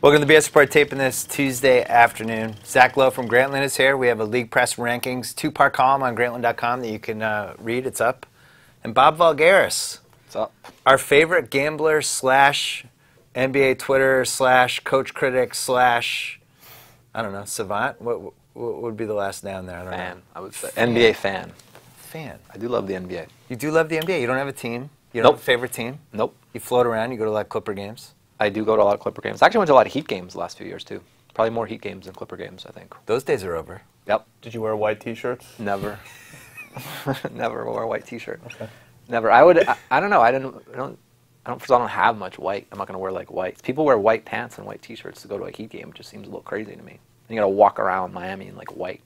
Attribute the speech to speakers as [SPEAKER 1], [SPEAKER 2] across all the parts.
[SPEAKER 1] Welcome to the BS Report taping this Tuesday afternoon. Zach Lowe from Grantland is here. We have a League Pass Rankings two part column on Grantland.com that you can uh, read. It's up. And Bob Voulgaris,
[SPEAKER 2] What's up?
[SPEAKER 1] our favorite gambler slash NBA Twitter slash coach critic slash, I don't know, savant? What, what would be the last noun there? I don't
[SPEAKER 2] Fan,
[SPEAKER 1] know.
[SPEAKER 2] I would say. NBA fan.
[SPEAKER 1] Fan.
[SPEAKER 2] I do love the NBA.
[SPEAKER 1] You do love the NBA. You don't have a team. You don't
[SPEAKER 2] Nope.
[SPEAKER 1] have a favorite team.
[SPEAKER 2] Nope.
[SPEAKER 1] You float around. You go to like Clipper games.
[SPEAKER 2] I do go to a lot of Clipper games. I actually went to a lot of Heat games the last few years too. Probably more Heat games than Clipper games, I think.
[SPEAKER 1] Those days are over.
[SPEAKER 2] Yep.
[SPEAKER 3] Did you wear white T-shirts?
[SPEAKER 2] Never. Never wore a white T-shirt. Never. I would. I, I don't know. I didn't. I don't. I don't. First of all, I don't have much white. I'm not gonna wear like white. People wear white pants and white T-shirts to go to a Heat game. It just seems a little crazy to me. And you gotta walk around Miami in like white.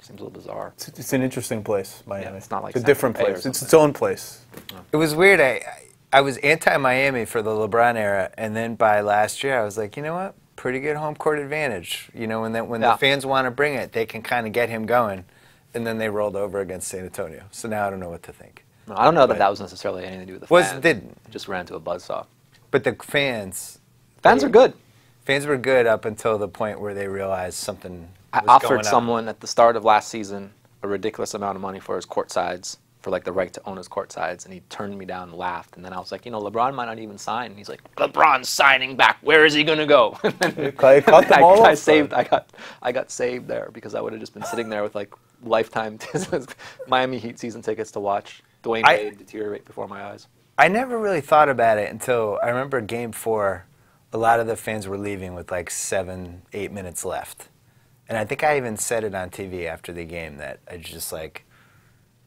[SPEAKER 2] Seems a little bizarre.
[SPEAKER 3] It's, it's an interesting place, Miami.
[SPEAKER 2] it's not like
[SPEAKER 3] it's a different place. It's its own place.
[SPEAKER 1] It was weird. I I was anti-Miami for the LeBron era, and then by last year, I was like, you know what? Pretty good home court advantage. You know, when that when
[SPEAKER 2] Yeah.
[SPEAKER 1] the fans want to bring it, they can kind of get him going. And then they rolled over against San Antonio. So now I don't know what to think.
[SPEAKER 2] No, I don't know that that was necessarily anything to do with the
[SPEAKER 1] Was-
[SPEAKER 2] fans.
[SPEAKER 1] didn't.
[SPEAKER 2] Just ran into a buzzsaw.
[SPEAKER 1] But the fans,
[SPEAKER 2] Fans are good.
[SPEAKER 1] fans were good up until the point where they realized something.
[SPEAKER 2] I offered
[SPEAKER 1] on.
[SPEAKER 2] someone at the start of last season a ridiculous amount of money for his court sides, for like the right to own his court sides, and he turned me down and laughed. And then I was like, you know, LeBron might not even sign. And he's like, LeBron's signing back. Where is he gonna go? And then-
[SPEAKER 3] You cut- you cut them
[SPEAKER 2] I, I saved. I got. I got saved there because I would have just been sitting there with like lifetime Miami Heat season tickets to watch Dwyane
[SPEAKER 1] I-
[SPEAKER 2] Wade deteriorate before my eyes.
[SPEAKER 1] I never really thought about it until I remember game four. A lot of the fans were leaving with like seven, eight minutes left. And I think I even said it on TV after the game that I just like,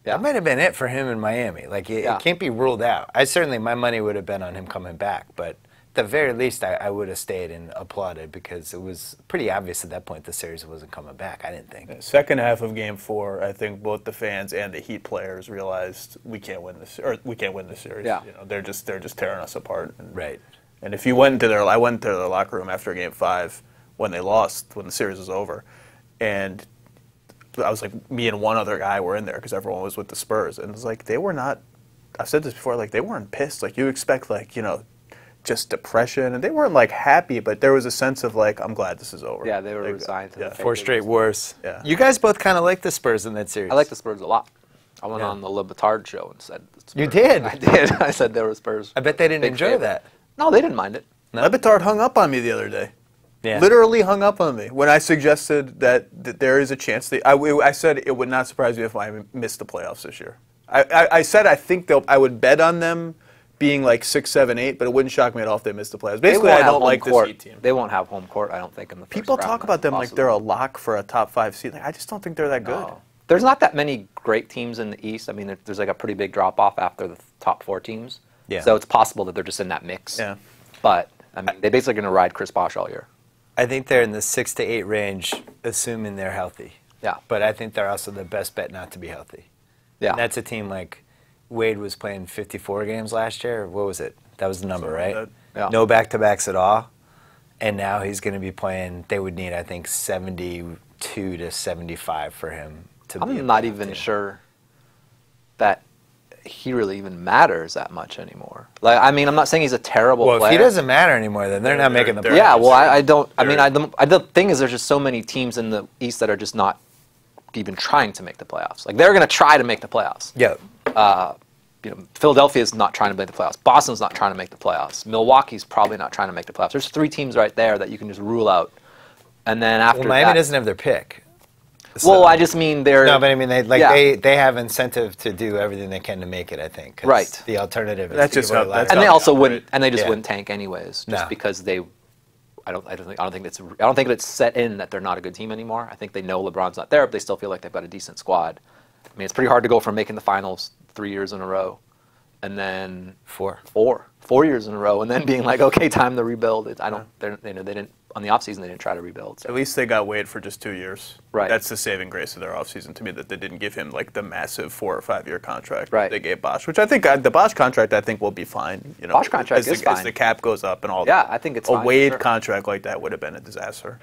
[SPEAKER 2] Yeah.
[SPEAKER 1] that might have been it for him in Miami. Like, it,
[SPEAKER 2] Yeah.
[SPEAKER 1] it can't be ruled out. I certainly, my money would have been on him coming back. But at the very least, I, I would have stayed and applauded because it was pretty obvious at that point the series wasn't coming back, I didn't think.
[SPEAKER 3] Second half of Game Four, I think both the fans and the Heat players realized we can't win this, or we can't win this series.
[SPEAKER 2] Yeah.
[SPEAKER 3] You know, they're just they're just tearing us apart. And,
[SPEAKER 1] Right.
[SPEAKER 3] And if you went into their, I went into their locker room after Game Five when they lost, when the series was over, and I was like, me and one other guy were in there because everyone was with the Spurs, and it was like they were not. I've said this before, like they weren't pissed. Like you expect, like you know, just depression, and they weren't like happy, but there was a sense of like, I'm glad this is over.
[SPEAKER 2] Yeah, they were
[SPEAKER 3] Like,
[SPEAKER 2] resigned to
[SPEAKER 3] yeah.
[SPEAKER 2] fate.
[SPEAKER 1] Four straight wars.
[SPEAKER 3] Yeah.
[SPEAKER 1] You guys both kind of like the Spurs in that series.
[SPEAKER 2] I like the Spurs a lot. I went
[SPEAKER 1] Yeah.
[SPEAKER 2] on the Le Batard show and said the
[SPEAKER 1] You did?
[SPEAKER 2] I did. I said there were Spurs.
[SPEAKER 1] I bet they didn't enjoy
[SPEAKER 2] favorite.
[SPEAKER 1] that.
[SPEAKER 2] No, they didn't mind it.
[SPEAKER 1] No.
[SPEAKER 3] Le Batard hung up on me the other day.
[SPEAKER 1] Yeah.
[SPEAKER 3] Literally hung up on me when I suggested that, that there is a chance. That, I, I said it would not surprise me if I missed the playoffs this year. I, I, I said I think they'll. I would bet on them being like six, seven, eight, but it wouldn't shock me at all if they missed the playoffs. Basically, I don't like
[SPEAKER 2] court.
[SPEAKER 3] this team.
[SPEAKER 2] They won't have home court. I don't think in the
[SPEAKER 3] People talk about them like they're a lock for a top five seed. Like, I just don't think they're that good.
[SPEAKER 2] No. There's not that many great teams in the East. I mean, there, there's like a pretty big drop off after the top four teams.
[SPEAKER 1] Yeah.
[SPEAKER 2] So it's possible that they're just in that mix.
[SPEAKER 3] Yeah.
[SPEAKER 2] But I mean, they're basically going to ride Chris Bosh all year.
[SPEAKER 1] I think they're in the six to eight range, assuming they're healthy.
[SPEAKER 2] Yeah.
[SPEAKER 1] But I think they're also the best bet not to be healthy.
[SPEAKER 2] Yeah.
[SPEAKER 1] And that's a team like Wade was playing 54 games last year. What was it? That was the number,
[SPEAKER 3] Something
[SPEAKER 1] right?
[SPEAKER 2] that. Yeah.
[SPEAKER 1] No back to backs at all. And now he's going to be playing. They would need, I think, 72 to 75 for him to be. a
[SPEAKER 2] I'm not even
[SPEAKER 1] team.
[SPEAKER 2] sure that he really even matters that much anymore. Like, I mean, I'm not saying he's a terrible
[SPEAKER 1] Well, if
[SPEAKER 2] player.
[SPEAKER 1] he doesn't matter anymore, then they're,
[SPEAKER 3] They're-
[SPEAKER 1] not making the
[SPEAKER 3] they're-
[SPEAKER 1] playoffs.
[SPEAKER 2] yeah, well, I, I don't. I mean, I, the, I, the thing is, there's just so many teams in the East that are just not even trying to make the playoffs. Like they're going to try to make the playoffs.
[SPEAKER 1] Yeah.
[SPEAKER 2] Uh, you know, Philadelphia's not trying to make the playoffs. Boston's not trying to make the playoffs. Milwaukee's probably not trying to make the playoffs. There's three teams right there that you can just rule out. And then after
[SPEAKER 1] Well, Miami
[SPEAKER 2] that,
[SPEAKER 1] doesn't have their pick.
[SPEAKER 2] Well, I just mean they're
[SPEAKER 1] No, but I mean, they like
[SPEAKER 2] Yeah.
[SPEAKER 1] they they have incentive to do everything they can to make it. I think. 'cause
[SPEAKER 2] Right.
[SPEAKER 1] The alternative. Is
[SPEAKER 3] That's just
[SPEAKER 1] go
[SPEAKER 3] how- that's
[SPEAKER 2] and they also
[SPEAKER 3] they
[SPEAKER 2] wouldn't, and they just
[SPEAKER 1] Yeah.
[SPEAKER 2] wouldn't tank anyways, just
[SPEAKER 1] No.
[SPEAKER 2] because they. I don't. I don't think. I don't think it's. I don't think it's set in that they're not a good team anymore. I think they know LeBron's not there, but they still feel like they've got a decent squad. I mean, it's pretty hard to go from making the finals three years in a row, and then
[SPEAKER 1] Four.
[SPEAKER 2] four, four years in a row, and then being like, okay, time to rebuild. It, I don't. They're, they, they didn't on the offseason. They didn't try to rebuild. So.
[SPEAKER 3] At least they got Wade for just two years.
[SPEAKER 2] Right.
[SPEAKER 3] That's the saving grace of their offseason to me that they didn't give him like the massive four or five year contract
[SPEAKER 2] Right.
[SPEAKER 3] they gave Bosh, which I think uh, the Bosh contract I think will be fine. You know,
[SPEAKER 2] Bosh contract
[SPEAKER 3] as the,
[SPEAKER 2] is
[SPEAKER 3] as the cap goes up and all.
[SPEAKER 2] Yeah,
[SPEAKER 3] that.
[SPEAKER 2] I think it's
[SPEAKER 3] a
[SPEAKER 2] fine,
[SPEAKER 3] Wade
[SPEAKER 2] sure.
[SPEAKER 3] contract like that would have been a disaster.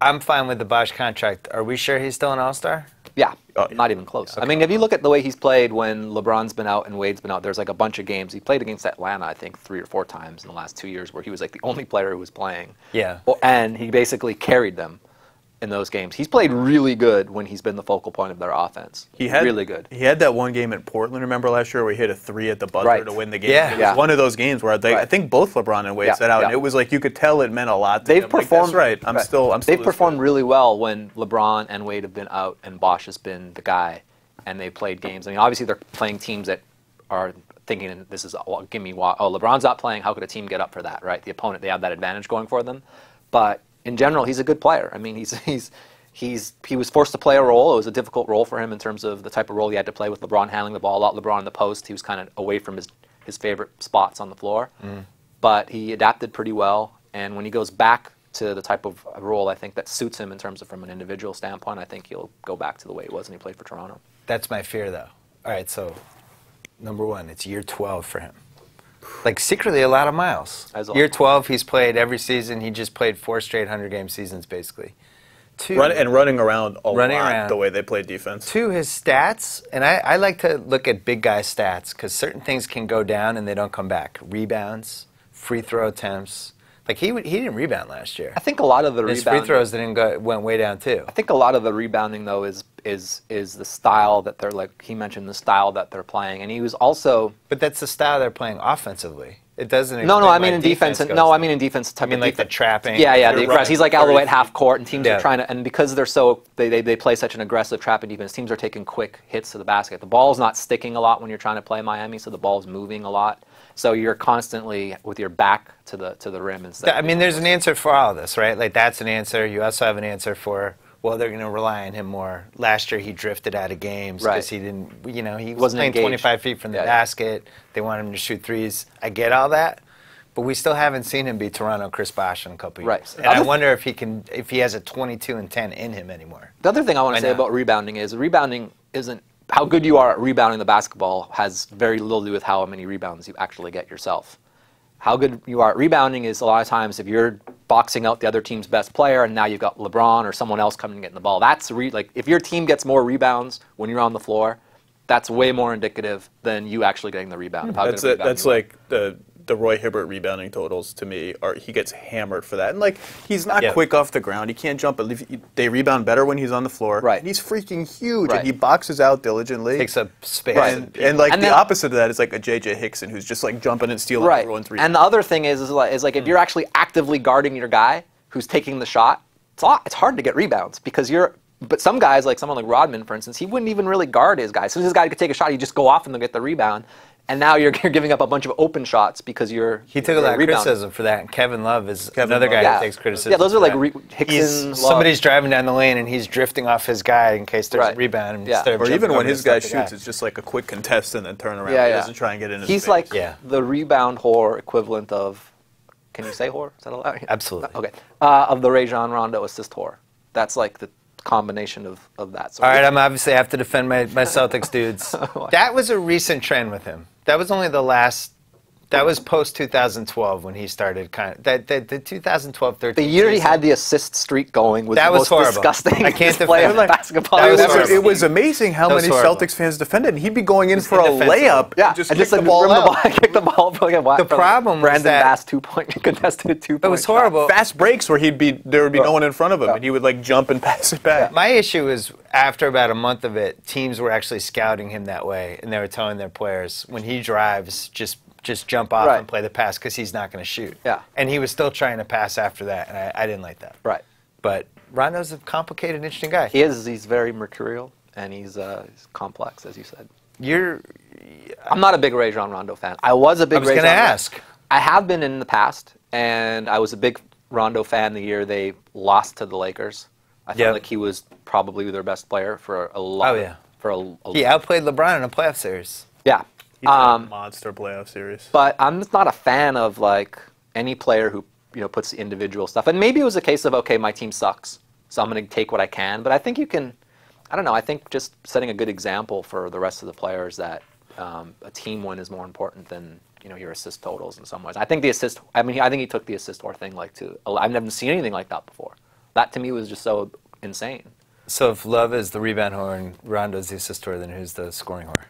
[SPEAKER 1] I'm fine with the Bosh contract. Are we sure he's still an All Star?
[SPEAKER 2] Yeah,
[SPEAKER 3] Oh, yeah.
[SPEAKER 2] not even close. I mean, if you look at the way he's played when LeBron's been out and Wade's been out, there's like a bunch of games. He played against Atlanta, I think, three or four times in the last two years, where he was like the only player who was playing.
[SPEAKER 1] Yeah.
[SPEAKER 2] And he basically carried them in those games. He's played really good when he's been the focal point of their offense.
[SPEAKER 3] He had
[SPEAKER 2] really good.
[SPEAKER 3] He had that one game at Portland. Remember last year where he hit a three at the buzzer
[SPEAKER 2] Right.
[SPEAKER 3] to win the game.
[SPEAKER 1] Yeah.
[SPEAKER 3] it was
[SPEAKER 2] Yeah.
[SPEAKER 3] one of those games where they, I think both LeBron and Wade
[SPEAKER 2] Yeah,
[SPEAKER 3] set out, and it was like you could tell it meant a lot. To
[SPEAKER 2] They've
[SPEAKER 3] him. Like,
[SPEAKER 2] performed
[SPEAKER 3] That's right. I'm still. I'm still.
[SPEAKER 2] They've performed really well when LeBron and Wade have been out and Bosh has been the guy, and they played games. I mean, obviously they're playing teams that are thinking this is oh, give me oh LeBron's not playing. How could a team get up for that? Right? The opponent they have that advantage going for them, but in general he's a good player. I mean he's he's. He's, he was forced to play a role. It was a difficult role for him in terms of the type of role he had to play with LeBron handling the ball a lot. LeBron in the post, he was kind of away from his, his favorite spots on the floor. Mm. But he adapted pretty well. And when he goes back to the type of role I think that suits him in terms of from an individual standpoint, I think he'll go back to the way he was when he played for Toronto.
[SPEAKER 1] That's my fear, though. All right, so number one, it's year 12 for him. Like secretly, a lot of miles.
[SPEAKER 2] That's
[SPEAKER 1] Year 12, he's played every season. He just played four straight 100 game seasons, basically. Two,
[SPEAKER 3] Run, and running around a
[SPEAKER 1] Running
[SPEAKER 3] lot
[SPEAKER 1] around.
[SPEAKER 3] the way they play defense.
[SPEAKER 1] two, his stats, and I, I like to look at big guy stats because certain things can go down and they don't come back. Rebounds, free throw attempts. Like he he didn't rebound last year.
[SPEAKER 2] I think a lot of the
[SPEAKER 1] His free throws didn't go went way down too.
[SPEAKER 2] I think a lot of the rebounding though is is is the style that they're like he mentioned the style that they're playing, and he was also
[SPEAKER 1] But that's the style they're playing offensively. It doesn't.
[SPEAKER 2] No, no, I mean in defense.
[SPEAKER 1] goes
[SPEAKER 2] no, I mean in defense.
[SPEAKER 1] I mean like the trapping.
[SPEAKER 2] Yeah, yeah, the aggressive. He's like all the way at half court, and teams
[SPEAKER 1] Yeah.
[SPEAKER 2] are trying to, and because they're so they, they, they play such an aggressive trapping defense, teams are taking quick hits to the basket. The ball's not sticking a lot when you're trying to play Miami, so the ball's moving a lot. So you're constantly with your back to the to the rim instead.
[SPEAKER 1] I mean, there's an answer for all of this, right? Like that's an answer. You also have an answer for well, they're going to rely on him more. Last year, he drifted out of games
[SPEAKER 2] Right.
[SPEAKER 1] because he didn't. You know, he was
[SPEAKER 2] Wasn't
[SPEAKER 1] playing
[SPEAKER 2] engaged.
[SPEAKER 1] 25 feet from the
[SPEAKER 2] Yeah, yeah.
[SPEAKER 1] basket. They want him to shoot threes. I get all that, but we still haven't seen him be Toronto Chris Bosh in a couple
[SPEAKER 2] Right.
[SPEAKER 1] years. And I wonder if he can, if he has a 22 and 10 in him anymore.
[SPEAKER 2] The other thing I want to say about rebounding is rebounding isn't how good you are at rebounding the basketball has very little to do with how many rebounds you actually get yourself. How good you are at rebounding is a lot of times if you're boxing out the other team's best player and now you've got LeBron or someone else coming and getting the ball. That's re- like if your team gets more rebounds when you're on the floor, that's way more indicative than you actually getting the rebound.
[SPEAKER 3] That's
[SPEAKER 2] a.
[SPEAKER 3] That's like the the Roy Hibbert rebounding totals to me. Are he gets hammered for that? And like he's not
[SPEAKER 1] Yeah.
[SPEAKER 3] quick off the ground. He can't jump. But they rebound better when he's on the floor.
[SPEAKER 2] Right.
[SPEAKER 3] And he's freaking huge,
[SPEAKER 2] Right.
[SPEAKER 3] and he boxes out diligently.
[SPEAKER 1] Takes up space.
[SPEAKER 2] Right.
[SPEAKER 3] and, and like
[SPEAKER 2] And
[SPEAKER 3] the opposite of that is like a JJ Hickson who's just like jumping and stealing
[SPEAKER 2] right.
[SPEAKER 3] everyone's
[SPEAKER 2] And the other thing is, is like, is like if mm. you're actually actively guarding your guy who's taking the shot, it's lot, it's hard to get rebounds because you're. But some guys, like someone like Rodman, for instance, he wouldn't even really guard his guy. As soon as his guy could take a shot, he'd just go off and they'll get the rebound. And now you're, you're giving up a bunch of open shots because you're.
[SPEAKER 1] He took a
[SPEAKER 2] you're
[SPEAKER 1] lot of
[SPEAKER 2] rebounding.
[SPEAKER 1] criticism for that. Kevin Love is
[SPEAKER 3] Kevin
[SPEAKER 1] another
[SPEAKER 3] Love.
[SPEAKER 1] guy
[SPEAKER 2] Yeah.
[SPEAKER 1] who takes criticism.
[SPEAKER 2] Yeah, those are like
[SPEAKER 1] that.
[SPEAKER 2] re- Hickson,
[SPEAKER 1] somebody's driving down the lane and he's drifting off his guy in case there's a rebound.
[SPEAKER 2] Yeah.
[SPEAKER 1] instead
[SPEAKER 3] or
[SPEAKER 1] jumping
[SPEAKER 3] even when his guy
[SPEAKER 1] stop the
[SPEAKER 3] shoots, it's just like a quick contest and then turn around.
[SPEAKER 2] Yeah,
[SPEAKER 3] he
[SPEAKER 2] yeah.
[SPEAKER 3] doesn't try and get in his
[SPEAKER 2] He's
[SPEAKER 3] face.
[SPEAKER 2] like
[SPEAKER 1] Yeah.
[SPEAKER 2] the rebound whore equivalent of. Can you say whore? Is that allowed?
[SPEAKER 1] Absolutely.
[SPEAKER 2] Okay. Uh, of the Rajon Rondo assist whore. That's like the combination of, of that. So
[SPEAKER 1] All right, I'm obviously have to defend my, my Celtics dudes. that was a recent trend with him. That was only the last. That was post 2012 when he started kind of that, that the 2012 13.
[SPEAKER 2] The year he had the assist streak going was
[SPEAKER 1] That
[SPEAKER 2] the
[SPEAKER 1] was
[SPEAKER 2] most
[SPEAKER 1] horrible.
[SPEAKER 2] disgusting
[SPEAKER 1] I can't
[SPEAKER 2] display
[SPEAKER 1] defend
[SPEAKER 2] of
[SPEAKER 1] it.
[SPEAKER 2] basketball.
[SPEAKER 1] That
[SPEAKER 3] It
[SPEAKER 1] was
[SPEAKER 2] I've
[SPEAKER 3] was, it was amazing how
[SPEAKER 1] That was
[SPEAKER 3] many
[SPEAKER 1] horrible.
[SPEAKER 3] Celtics fans defended, and he'd be going in for a layup.
[SPEAKER 2] yeah,
[SPEAKER 3] and just
[SPEAKER 2] and
[SPEAKER 3] kick
[SPEAKER 2] just like
[SPEAKER 3] the ball
[SPEAKER 2] the
[SPEAKER 3] out.
[SPEAKER 2] ball, kick the ball. Fucking wide
[SPEAKER 1] The problem was
[SPEAKER 2] Brandon
[SPEAKER 1] that-
[SPEAKER 2] Bass two point contested two.
[SPEAKER 1] It was horrible.
[SPEAKER 3] Fast breaks where he'd be there would be no one in front of him, and he would like jump and pass it back.
[SPEAKER 1] My issue is after about a month of it, teams were actually scouting him that way, and they were telling their players when he drives, just just jump off
[SPEAKER 2] Right.
[SPEAKER 1] and play the pass because he's not going to shoot.
[SPEAKER 2] Yeah.
[SPEAKER 1] And he was still trying to pass after that, and I, I didn't like that.
[SPEAKER 2] Right.
[SPEAKER 1] But Rondo's a complicated, interesting guy.
[SPEAKER 2] He is. He's very mercurial and he's, uh, he's complex, as you said.
[SPEAKER 1] You're
[SPEAKER 2] I'm not a big Rajon Rondo fan. I was a big.
[SPEAKER 1] I was gonna
[SPEAKER 2] Rondo-
[SPEAKER 1] ask.
[SPEAKER 2] I have been in the past, and I was a big Rondo fan the year they lost to the Lakers. I felt
[SPEAKER 1] Yep.
[SPEAKER 2] like he was probably their best player for a lot.
[SPEAKER 1] Oh, yeah.
[SPEAKER 2] For a, a
[SPEAKER 1] he outplayed LeBron in a playoff series.
[SPEAKER 2] yeah.
[SPEAKER 3] He's a
[SPEAKER 2] Um,
[SPEAKER 3] monster playoff series.
[SPEAKER 2] but I'm just not a fan of like any player who you know puts the individual stuff. And maybe it was a case of okay, my team sucks, so I'm going to take what I can. But I think you can. I don't know. I think just setting a good example for the rest of the players that um, a team win is more important than you know your assist totals in some ways. I think the assist. I mean, I think he took the assist or thing like to. I've never seen anything like that before. That to me was just so insane.
[SPEAKER 1] So if Love is the rebound horn, and Rondo's the assist whore, then who's the scoring whore?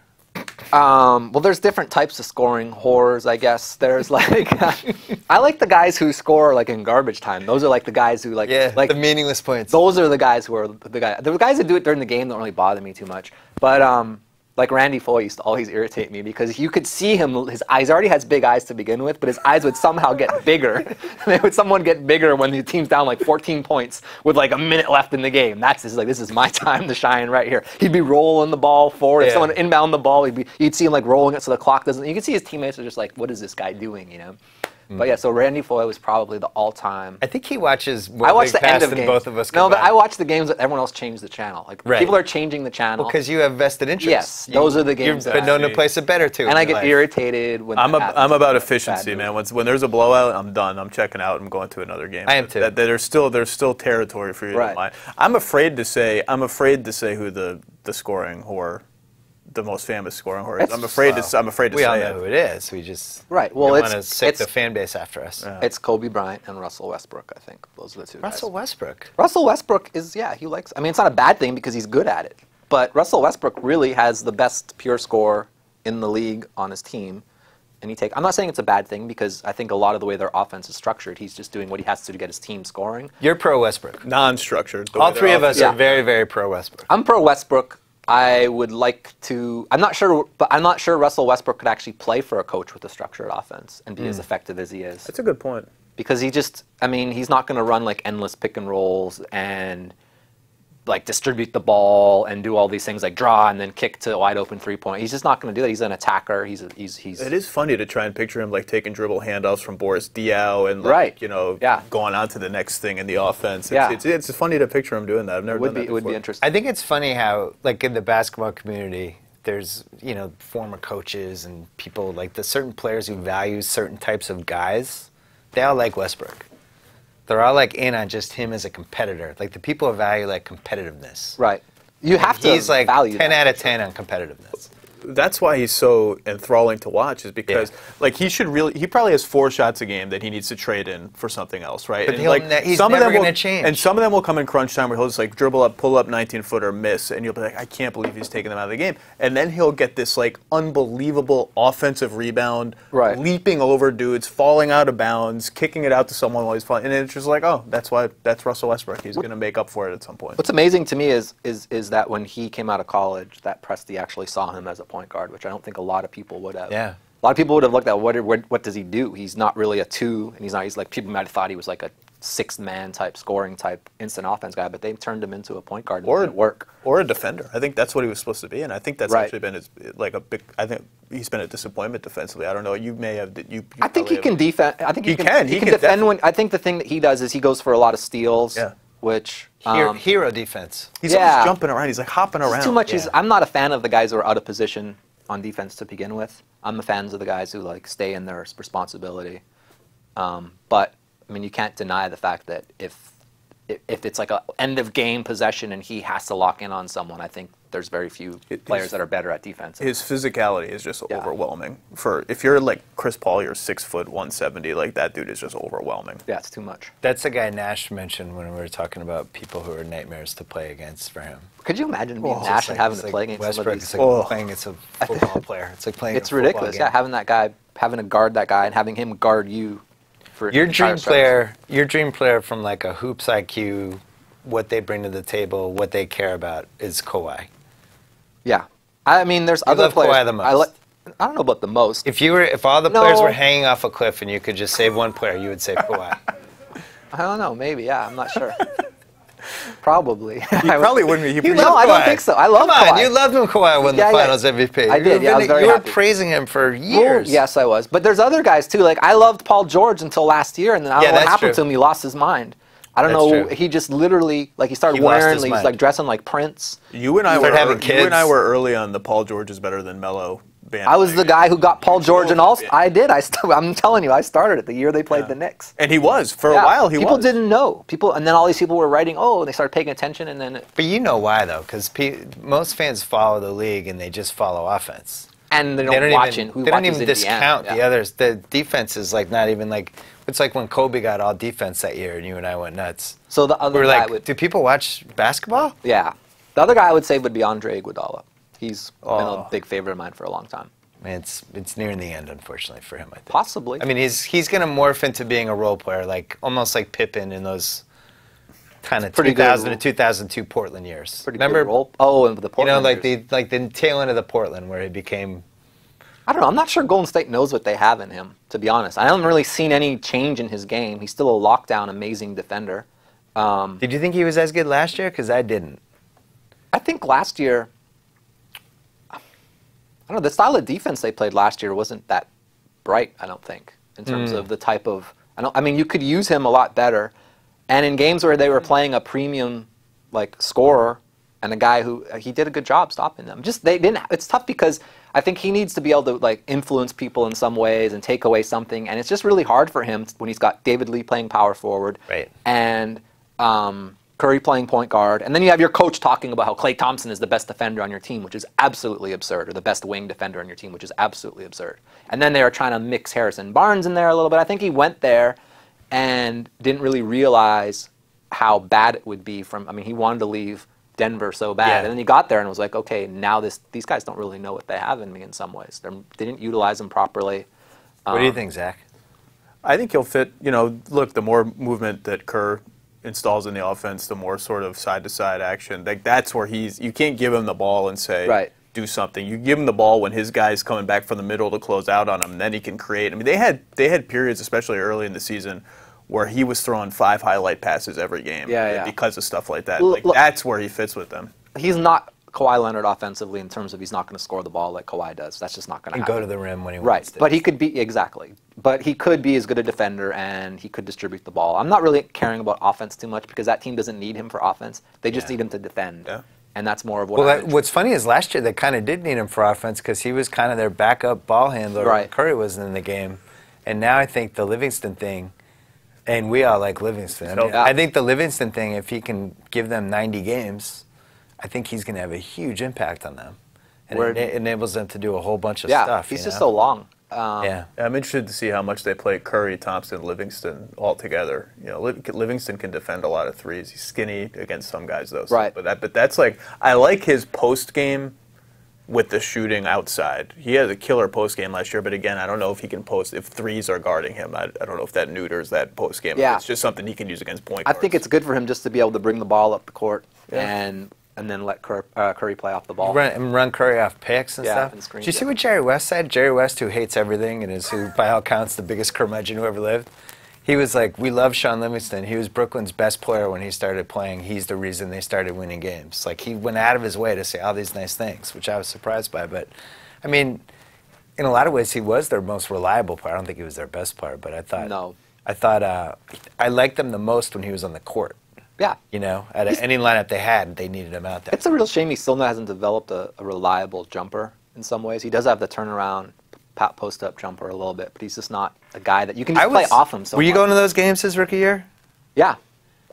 [SPEAKER 2] Um, well, there's different types of scoring whores, I guess. There's like, I like the guys who score like in garbage time. Those are like the guys who like, yeah, like
[SPEAKER 1] the meaningless points.
[SPEAKER 2] those are the guys who are the guy. The guys that do it during the game don't really bother me too much. But um, like Randy Foye used to always irritate me because you could see him. His eyes already has big eyes to begin with, but his eyes would somehow get bigger. they would someone get bigger when the team's down like 14 points with like a minute left in the game. That's just like this is my time to shine right here. He'd be rolling the ball forward. If someone inbound the ball, he'd be you'd see him like rolling it so the clock doesn't. You could see his teammates are just like, what is this guy doing? You know. But yeah, so Randy Foye was probably the all-time.
[SPEAKER 1] I think he watches more
[SPEAKER 2] I watched
[SPEAKER 1] Big
[SPEAKER 2] the end of
[SPEAKER 1] than
[SPEAKER 2] games.
[SPEAKER 1] both of us.
[SPEAKER 2] No, but
[SPEAKER 1] combined.
[SPEAKER 2] I watched the games that everyone else changed the channel. Like
[SPEAKER 1] Right.
[SPEAKER 2] people are changing the channel.
[SPEAKER 1] because you have vested interest.
[SPEAKER 2] Yes, those are the games. You've that
[SPEAKER 1] been
[SPEAKER 2] I
[SPEAKER 1] known to
[SPEAKER 3] see.
[SPEAKER 1] place it better too.
[SPEAKER 2] and
[SPEAKER 1] in
[SPEAKER 2] I get
[SPEAKER 1] life.
[SPEAKER 2] irritated when
[SPEAKER 3] I'm,
[SPEAKER 2] that
[SPEAKER 3] a,
[SPEAKER 2] happens.
[SPEAKER 3] I'm about efficiency, man. Once, when there's a blowout, I'm done. I'm checking out. I'm going to another game.
[SPEAKER 1] I am too.
[SPEAKER 3] That, that there's still there's still territory for you
[SPEAKER 2] Right.
[SPEAKER 3] to mine. I'm afraid to say I'm afraid to say who the the scoring whore, the most famous scoring whore is.
[SPEAKER 2] It's-
[SPEAKER 3] I'm afraid
[SPEAKER 1] Well,
[SPEAKER 3] to I'm afraid to
[SPEAKER 1] We
[SPEAKER 3] say
[SPEAKER 1] all
[SPEAKER 3] it.
[SPEAKER 1] know who it is. We just
[SPEAKER 2] Right, well, it's-
[SPEAKER 1] want to sick
[SPEAKER 2] it's-
[SPEAKER 1] the fan base after us.
[SPEAKER 2] It's Kobe Bryant and Russell Westbrook. I think those are the two.
[SPEAKER 1] Russell
[SPEAKER 2] guys.
[SPEAKER 1] Westbrook.
[SPEAKER 2] Russell Westbrook is yeah. He likes. I mean, it's not a bad thing because he's good at it. But Russell Westbrook really has the best pure score in the league on his team. And he take. I'm not saying it's a bad thing because I think a lot of the way their offense is structured, he's just doing what he has to do to get his team scoring.
[SPEAKER 1] You're pro Westbrook.
[SPEAKER 3] Non-structured.
[SPEAKER 1] All three of us
[SPEAKER 2] Yeah.
[SPEAKER 1] are very, very pro Westbrook.
[SPEAKER 2] I'm pro Westbrook. I would like to. I'm not sure, but I'm not sure Russell Westbrook could actually play for a coach with a structured offense and be as hmm. effective as he is.
[SPEAKER 3] That's a good point.
[SPEAKER 2] because he just I mean he's not going to run like endless pick and rolls and like distribute the ball and do all these things like draw and then kick to wide open three point. He's just not going to do that. He's an attacker. He's a, he's he's
[SPEAKER 3] It is funny to try and picture him like taking dribble handoffs from Boris Diaw and like,
[SPEAKER 2] Right.
[SPEAKER 3] you know
[SPEAKER 2] Yeah.
[SPEAKER 3] going on to the next thing in the offense. It's,
[SPEAKER 2] Yeah.
[SPEAKER 3] it's, it's funny to picture him doing that. I've never
[SPEAKER 2] it would
[SPEAKER 3] done
[SPEAKER 2] be
[SPEAKER 3] that
[SPEAKER 2] it would be interesting.
[SPEAKER 1] I think it's funny how, like in the basketball community, there's you know former coaches and people like the certain players who value certain types of guys. They all like Westbrook. They're all like in on just him as a competitor. Like the people who value like competitiveness.
[SPEAKER 2] right. You have to
[SPEAKER 1] He's like
[SPEAKER 2] value
[SPEAKER 1] ten
[SPEAKER 2] that.
[SPEAKER 1] out of ten on competitiveness.
[SPEAKER 3] That's why he's so enthralling to watch is because
[SPEAKER 1] Yeah.
[SPEAKER 3] like he should really he probably has four shots a game that he needs to trade in for something else right
[SPEAKER 1] But
[SPEAKER 3] and
[SPEAKER 1] he'll
[SPEAKER 3] like
[SPEAKER 1] ne- he's
[SPEAKER 3] some of them will
[SPEAKER 1] change.
[SPEAKER 3] and some of them will come in crunch time where he'll just like dribble up pull up 19 footer miss and you'll be like I can't believe he's taking them out of the game and then he'll get this like unbelievable offensive rebound
[SPEAKER 2] Right.
[SPEAKER 3] leaping over dudes falling out of bounds kicking it out to someone while he's falling and it's just like oh that's why that's Russell Westbrook he's going to make up for it at some point
[SPEAKER 2] What's amazing to me is is is that when he came out of college, that Presti actually saw him as a point guard, which I don't think a lot of people would have.
[SPEAKER 1] Yeah.
[SPEAKER 2] A lot of people would have looked at what what, what does he do? He's not really a two, and he's not. He's like people might have thought he was like a sixth man type scoring type instant offense guy, but they turned him into a point guard and
[SPEAKER 3] Or-
[SPEAKER 2] work.
[SPEAKER 3] or a defender. I think that's what he was supposed to be, and I think that's
[SPEAKER 2] Right.
[SPEAKER 3] actually been his like a big. I think he's been a disappointment defensively. I don't know. You may have. You. you
[SPEAKER 2] I think he can defend. I think he,
[SPEAKER 3] He
[SPEAKER 2] can.
[SPEAKER 3] can,
[SPEAKER 2] He,
[SPEAKER 3] he
[SPEAKER 2] can,
[SPEAKER 3] can
[SPEAKER 2] defend
[SPEAKER 3] definitely-
[SPEAKER 2] when. I think the thing that he does is he goes for a lot of steals.
[SPEAKER 3] Yeah.
[SPEAKER 2] Which
[SPEAKER 1] Hero,
[SPEAKER 2] um,
[SPEAKER 1] hero defense.
[SPEAKER 3] He's
[SPEAKER 2] Yeah.
[SPEAKER 3] always jumping around. He's like hopping around.
[SPEAKER 2] It's too much. He's,
[SPEAKER 1] yeah.
[SPEAKER 2] I'm not a fan of the guys who are out of position on defense to begin with. I'm a fan of the guys who like stay in their responsibility. Um, but I mean, you can't deny the fact that if if, if it's like a end of game possession and he has to lock in on someone, I think there's very few
[SPEAKER 3] It-
[SPEAKER 2] players
[SPEAKER 3] his-
[SPEAKER 2] that are better at defense.
[SPEAKER 3] His physicality is just
[SPEAKER 2] Yeah.
[SPEAKER 3] overwhelming. For if you're like Chris Paul, you're six foot one seventy. Like that dude is just overwhelming.
[SPEAKER 2] yeah, it's too much.
[SPEAKER 1] That's the guy Nash mentioned when we were talking about people who are nightmares to play against for him.
[SPEAKER 2] Could you imagine being
[SPEAKER 3] Oh,
[SPEAKER 2] Nash and
[SPEAKER 1] like-
[SPEAKER 2] having to
[SPEAKER 1] like
[SPEAKER 2] play against some
[SPEAKER 1] Westbrook.
[SPEAKER 2] these?
[SPEAKER 1] It's like
[SPEAKER 3] Oh.
[SPEAKER 1] playing against a football player. It's like playing.
[SPEAKER 2] It's
[SPEAKER 1] a
[SPEAKER 2] ridiculous.
[SPEAKER 1] game.
[SPEAKER 2] Yeah, having that guy, having to guard that guy, and having him guard you. For
[SPEAKER 1] your dream
[SPEAKER 2] stretches.
[SPEAKER 1] player, your dream player from like a hoops IQ, what they bring to the table, what they care about is Kawhi.
[SPEAKER 2] Yeah, I mean, there's
[SPEAKER 1] You
[SPEAKER 2] other
[SPEAKER 1] love
[SPEAKER 2] players.
[SPEAKER 1] Kawhi the most.
[SPEAKER 2] I, li- I don't know about the most.
[SPEAKER 1] If you were, if all the players were hanging off a cliff and you could just save one player, you would save Kawhi.
[SPEAKER 2] I don't know. Maybe. Yeah, I'm not sure. Probably.
[SPEAKER 3] He probably wouldn't. He
[SPEAKER 1] You
[SPEAKER 2] No,
[SPEAKER 1] love
[SPEAKER 2] I don't think so. I love
[SPEAKER 1] Come on,
[SPEAKER 2] Kawhi.
[SPEAKER 1] you loved him. Kawhi won
[SPEAKER 2] Yeah,
[SPEAKER 1] the
[SPEAKER 2] yeah.
[SPEAKER 1] Finals MVP.
[SPEAKER 2] I did,
[SPEAKER 1] You
[SPEAKER 2] yeah, I was very
[SPEAKER 1] you were praising him for
[SPEAKER 2] Well,
[SPEAKER 1] years.
[SPEAKER 2] yes, I was. But there's other guys too. Like I loved Paul George until last year, and then I don't
[SPEAKER 1] Yeah,
[SPEAKER 2] know what happened
[SPEAKER 1] true.
[SPEAKER 2] to him. He lost his mind. I don't
[SPEAKER 1] That's
[SPEAKER 2] know.
[SPEAKER 1] true.
[SPEAKER 2] He just literally like he started
[SPEAKER 1] He
[SPEAKER 2] wearing.
[SPEAKER 1] his
[SPEAKER 2] He was
[SPEAKER 1] mind.
[SPEAKER 2] like dressing like Prince.
[SPEAKER 3] You and I
[SPEAKER 1] Start
[SPEAKER 3] were
[SPEAKER 1] having kids.
[SPEAKER 3] You and I were early on the Paul George is better than Melo band.
[SPEAKER 2] I was the guy who got Paul George and all.
[SPEAKER 3] Yeah.
[SPEAKER 2] I did. I st- I'm telling you, I started it the year they played
[SPEAKER 3] Yeah.
[SPEAKER 2] the Knicks.
[SPEAKER 3] and he was for
[SPEAKER 2] Yeah.
[SPEAKER 3] a while. He
[SPEAKER 2] people
[SPEAKER 3] was.
[SPEAKER 2] didn't know. People, and then all these people were writing. Oh, and they started paying attention, and then it,
[SPEAKER 1] But you know why though? Because pe- most fans follow the league and they just follow offense.
[SPEAKER 2] And they don't,
[SPEAKER 1] They don't
[SPEAKER 2] watch
[SPEAKER 1] even,
[SPEAKER 2] who
[SPEAKER 1] they don't even discount
[SPEAKER 2] Yeah.
[SPEAKER 1] the others. The defense is like not even like it's like when Kobe got all defense that year, and you and I went nuts.
[SPEAKER 2] So the other guy
[SPEAKER 1] like,
[SPEAKER 2] would,
[SPEAKER 1] do people watch basketball?
[SPEAKER 2] yeah, the other guy I would say would be Andre Iguodala. He's been
[SPEAKER 3] Oh.
[SPEAKER 2] a big favorite of mine for a long time.
[SPEAKER 1] It's it's nearing the end, unfortunately for him. I think.
[SPEAKER 2] Possibly.
[SPEAKER 1] I mean, he's he's gonna morph into being a role player, like almost like Pippen in those kind of
[SPEAKER 2] Pretty good
[SPEAKER 1] 2000 to 2002 Portland years.
[SPEAKER 2] pretty
[SPEAKER 1] Remember,
[SPEAKER 2] good role. Oh, and the Portland.
[SPEAKER 1] you
[SPEAKER 2] Portland.
[SPEAKER 1] know, like
[SPEAKER 2] years.
[SPEAKER 1] the like the tail end of the Portland where he became.
[SPEAKER 2] I don't know. I'm not sure Golden State knows what they have in him. To be honest, I haven't really seen any change in his game. He's still a lockdown, amazing defender. Um,
[SPEAKER 1] Did you think he was as good last year? Because I didn't.
[SPEAKER 2] I think last year, I don't know, the style of defense they played last year wasn't that bright. I don't think in terms
[SPEAKER 1] Hmm.
[SPEAKER 2] of the type of. I don't. I mean, you could use him a lot better, and in games where they were playing a premium like scorer and a guy who he did a good job stopping them. Just they didn't. It's tough because I think he needs to be able to like influence people in some ways and take away something, and it's just really hard for him when he's got David Lee playing power forward,
[SPEAKER 1] Right.
[SPEAKER 2] and um, Curry playing point guard, and then you have your coach talking about how Klay Thompson is the best defender on your team, which is absolutely absurd, or the best wing defender on your team, which is absolutely absurd. And then they are trying to mix Harrison Barnes in there a little bit. I think he went there and didn't really realize how bad it would be. From I mean, he wanted to leave Denver so bad,
[SPEAKER 1] Yeah.
[SPEAKER 2] and then he got there and was like, okay, now this these guys don't really know what they have in me in some ways. They're, they didn't utilize him properly.
[SPEAKER 1] What do you
[SPEAKER 2] Um,
[SPEAKER 1] think, Zach?
[SPEAKER 3] I think he'll fit. You know, look, the more movement that Kerr installs in the offense, the more sort of side to side action. Like that's where he's. You can't give him the ball and say,
[SPEAKER 2] Right.
[SPEAKER 3] Do something. You give him the ball when his guy's coming back from the middle to close out on him, then he can create. I mean, they had they had periods, especially early in the season, where he was throwing five highlight passes every game.
[SPEAKER 2] Yeah, yeah.
[SPEAKER 3] Because of stuff like that.
[SPEAKER 2] L-
[SPEAKER 3] Like that's where he fits with them.
[SPEAKER 2] He's not Kawhi Leonard offensively in terms of he's not going to score the ball like Kawhi does. That's just not going to
[SPEAKER 1] And
[SPEAKER 2] happen.
[SPEAKER 1] go to the rim when he
[SPEAKER 2] Right,
[SPEAKER 1] wants to.
[SPEAKER 2] but he could be exactly. But he could be as good a defender, and he could distribute the ball. I'm not really caring about offense too much because that team doesn't need him for offense. They just
[SPEAKER 1] Yeah.
[SPEAKER 2] need him to defend,
[SPEAKER 3] Yeah.
[SPEAKER 2] And that's more of what.
[SPEAKER 1] Well,
[SPEAKER 2] I'm
[SPEAKER 1] that, what's funny is last year they kind of did need him for offense because he was kind of their backup ball handler.
[SPEAKER 2] Right.
[SPEAKER 1] Curry wasn't in the game, and now I think the Livingston thing, and we all like Livingston. I, mean,
[SPEAKER 2] Yeah.
[SPEAKER 1] I think the Livingston thing, if he can give them 90 games, I think he's going to have a huge impact on them, and
[SPEAKER 2] Where-
[SPEAKER 1] it ena- enables them to do a whole bunch of
[SPEAKER 2] yeah,
[SPEAKER 1] stuff.
[SPEAKER 2] he's
[SPEAKER 1] you
[SPEAKER 2] just
[SPEAKER 1] know?
[SPEAKER 2] so long. Um,
[SPEAKER 1] yeah.
[SPEAKER 3] I'm interested to see how much they play Curry, Thompson, Livingston all together. You know, Liv- Livingston can defend a lot of threes. He's skinny against some guys though. so-
[SPEAKER 2] Right.
[SPEAKER 3] But that, but that's like I like his post game with the shooting outside. He had a killer post game last year, but again, I don't know if he can post if threes are guarding him. I, I don't know if that neuters that post game.
[SPEAKER 2] Yeah.
[SPEAKER 3] It's just something he can use against point
[SPEAKER 2] I
[SPEAKER 3] guards.
[SPEAKER 2] think it's good for him just to be able to bring the ball up the court
[SPEAKER 3] Yeah.
[SPEAKER 2] and and then let Cur- uh, Curry play off the ball.
[SPEAKER 1] Run, and run Curry off picks and
[SPEAKER 2] Yeah,
[SPEAKER 1] stuff.
[SPEAKER 2] and
[SPEAKER 1] Did you see what Jerry West said? Jerry West, who hates everything and is who, by all counts, the biggest curmudgeon who ever lived. He was like, "We love Shaun Livingston. He was Brooklyn's best player when he started playing. He's the reason they started winning games. Like he went out of his way to say all these nice things, which I was surprised by. But, I mean, in a lot of ways, he was their most reliable player. I don't think he was their best player, but I thought,
[SPEAKER 2] No.
[SPEAKER 1] I thought uh, I liked them the most when he was on the court.
[SPEAKER 2] Yeah,
[SPEAKER 1] You know, at
[SPEAKER 2] He's-
[SPEAKER 1] any lineup they had, they needed him out there.
[SPEAKER 2] It's a real shame he still hasn't developed a, a reliable jumper in some ways. He does have the turnaround, post up jumper a little bit, but he's just not a guy that you can just
[SPEAKER 1] I
[SPEAKER 2] play off him. So
[SPEAKER 1] were you
[SPEAKER 2] much.
[SPEAKER 1] going to those games his rookie year?
[SPEAKER 2] Yeah,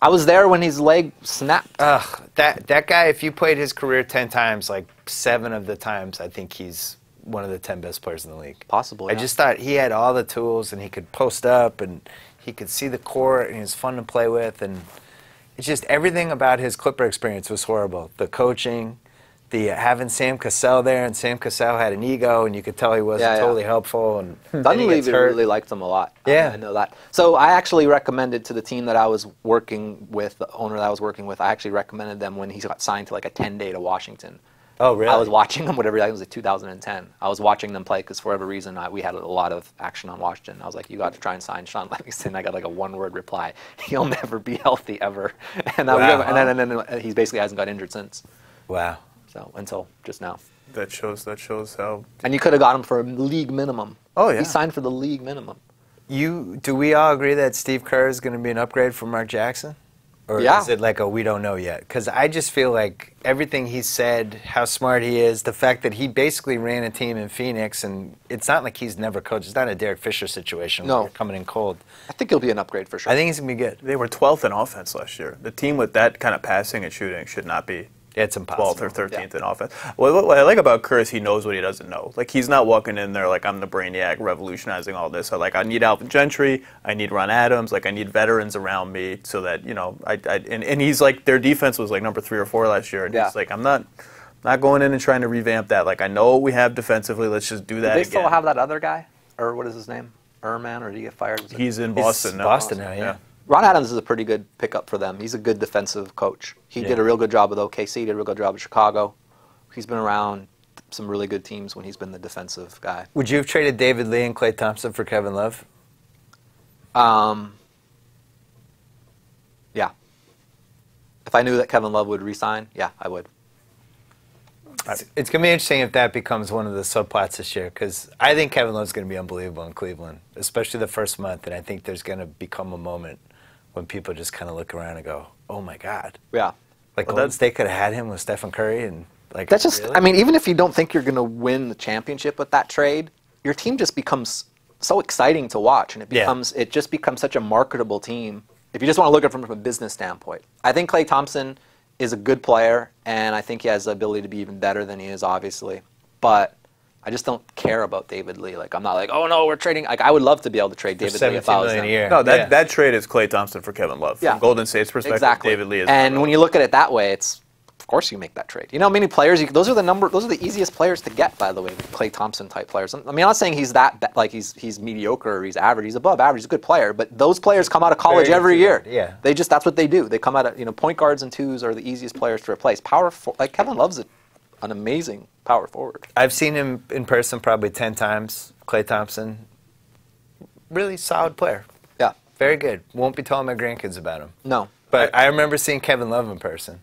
[SPEAKER 2] I was there when his leg snapped.
[SPEAKER 1] Ugh, that that guy. If you played his career ten times, like seven of the times, I think he's one of the ten best players in the league.
[SPEAKER 2] Possible.
[SPEAKER 1] I
[SPEAKER 2] yeah.
[SPEAKER 1] just thought he had all the tools, and he could post up, and he could see the court, and he was fun to play with, and just everything about his Clipper experience was horrible. The coaching, the uh, having Sam Cassell there, and Sam Cassell had an ego, and you could tell he wasn't
[SPEAKER 2] Yeah, yeah.
[SPEAKER 1] totally helpful, and then he
[SPEAKER 2] Dunleavy really liked him a lot. I-
[SPEAKER 1] Yeah.
[SPEAKER 2] I know that. So I actually recommended to the team that I was working with, the owner that I was working with, I actually recommended them when he got signed to like a 10 day to Washington.
[SPEAKER 1] Oh, really?
[SPEAKER 2] I was watching them, whatever, I think it was like 2010. I was watching them play because for whatever reason I, we had a lot of action on Washington. I was like, you got to try and sign Shaun Livingston. I got like a one word reply. He'll never be healthy ever. And, I,
[SPEAKER 1] Wow.
[SPEAKER 2] and, then, and then he basically hasn't got injured since.
[SPEAKER 1] Wow.
[SPEAKER 2] So until just now.
[SPEAKER 3] that shows that shows how
[SPEAKER 2] And you could have got him for a league minimum.
[SPEAKER 3] Oh, yeah.
[SPEAKER 2] He signed for the league minimum.
[SPEAKER 1] You do we all agree that Steve Kerr is going to be an upgrade for Mark Jackson? Or
[SPEAKER 2] Yeah.
[SPEAKER 1] is it like a we don't know yet? Because I just feel like everything he said, how smart he is, the fact that he basically ran a team in Phoenix, and it's not like he's never coached. It's not a Derek Fisher situation
[SPEAKER 2] No.
[SPEAKER 1] where you're coming in cold.
[SPEAKER 2] I think he'll be an upgrade for sure.
[SPEAKER 1] I think he's going to be good.
[SPEAKER 3] they were 12th in offense last year. The team with that kind of passing and shooting should not be
[SPEAKER 1] It's impossible.
[SPEAKER 3] 12th or 13th in offense. What, what I like about Kerr is he knows what he doesn't know. Like he's not walking in there like I'm the brainiac revolutionizing all this. So like I need Alvin Gentry, I need Ron Adams, like I need veterans around me so that you know I, I and, and he's like their defense was like number three or four last year, and
[SPEAKER 2] Yeah.
[SPEAKER 3] he's like I'm not. Not going in and trying to revamp that. Like I know what we have defensively. Let's just do that
[SPEAKER 2] Do they
[SPEAKER 3] again.
[SPEAKER 2] still have that other guy, or what is his name? Erman, or did he get fired? Was it-
[SPEAKER 3] He's in
[SPEAKER 1] He's
[SPEAKER 3] Boston now.
[SPEAKER 1] Boston now, yeah.
[SPEAKER 2] Ron Adams is a pretty good pickup for them. He's a good defensive coach. He
[SPEAKER 1] Yeah.
[SPEAKER 2] did a real good job with OKC. Did a real good job with Chicago. He's been around some really good teams when he's been the defensive guy.
[SPEAKER 1] Would you have traded David Lee and Klay Thompson for Kevin Love?
[SPEAKER 2] Um, yeah. If I knew that Kevin Love would resign, yeah, I would.
[SPEAKER 1] It's, it's going to be interesting if that becomes one of the subplots this year because I think Kevin Love's going to be unbelievable in Cleveland, especially the first month. And I think there's going to become a moment when people just kind of look around and go, "Oh my God!"
[SPEAKER 2] Yeah.
[SPEAKER 1] Like
[SPEAKER 3] Well,
[SPEAKER 1] Golden State could have had him with Stephen Curry and like.
[SPEAKER 2] That's just,
[SPEAKER 1] really?
[SPEAKER 2] I mean, even if you don't think you're going to win the championship with that trade, your team just becomes so exciting to watch, and it
[SPEAKER 1] Yeah.
[SPEAKER 2] becomes, it just becomes such a marketable team. If you just want to look at it from a business standpoint, I think Klay Thompson is a good player, and I think he has the ability to be even better than he is, obviously. But I just don't care about David Lee. Like, I'm not like, oh no, we're trading. Like, I would love to be able to trade
[SPEAKER 1] For
[SPEAKER 2] David Lee if I
[SPEAKER 1] seventeen
[SPEAKER 2] was them.
[SPEAKER 1] a year.
[SPEAKER 3] No, that,
[SPEAKER 1] Yeah.
[SPEAKER 3] that trade is Klay Thompson for Kevin Love.
[SPEAKER 2] Yeah.
[SPEAKER 3] From Golden State's perspective,
[SPEAKER 2] exactly.
[SPEAKER 3] David Lee is.
[SPEAKER 2] and when you look at it that way, it's of course you make that trade. You know, how many players. You, those are the number. Those are the easiest players to get, by the way. Klay Thompson type players. I mean, I'm not saying he's that ba- like he's he's mediocre or he's average. He's above average. He's a good player. But those players come out of college
[SPEAKER 1] Very
[SPEAKER 2] every year.
[SPEAKER 1] yeah.
[SPEAKER 2] They just that's what they do. They come out of you know point guards and twos are the easiest players to replace. Power for, like Kevin Love's a, an amazing power forward.
[SPEAKER 1] I've seen him in person probably ten times. Klay Thompson, really solid player,
[SPEAKER 2] Yeah.
[SPEAKER 1] very good. Won't be telling my grandkids about him.
[SPEAKER 2] No.
[SPEAKER 1] But I remember seeing Kevin Love in person.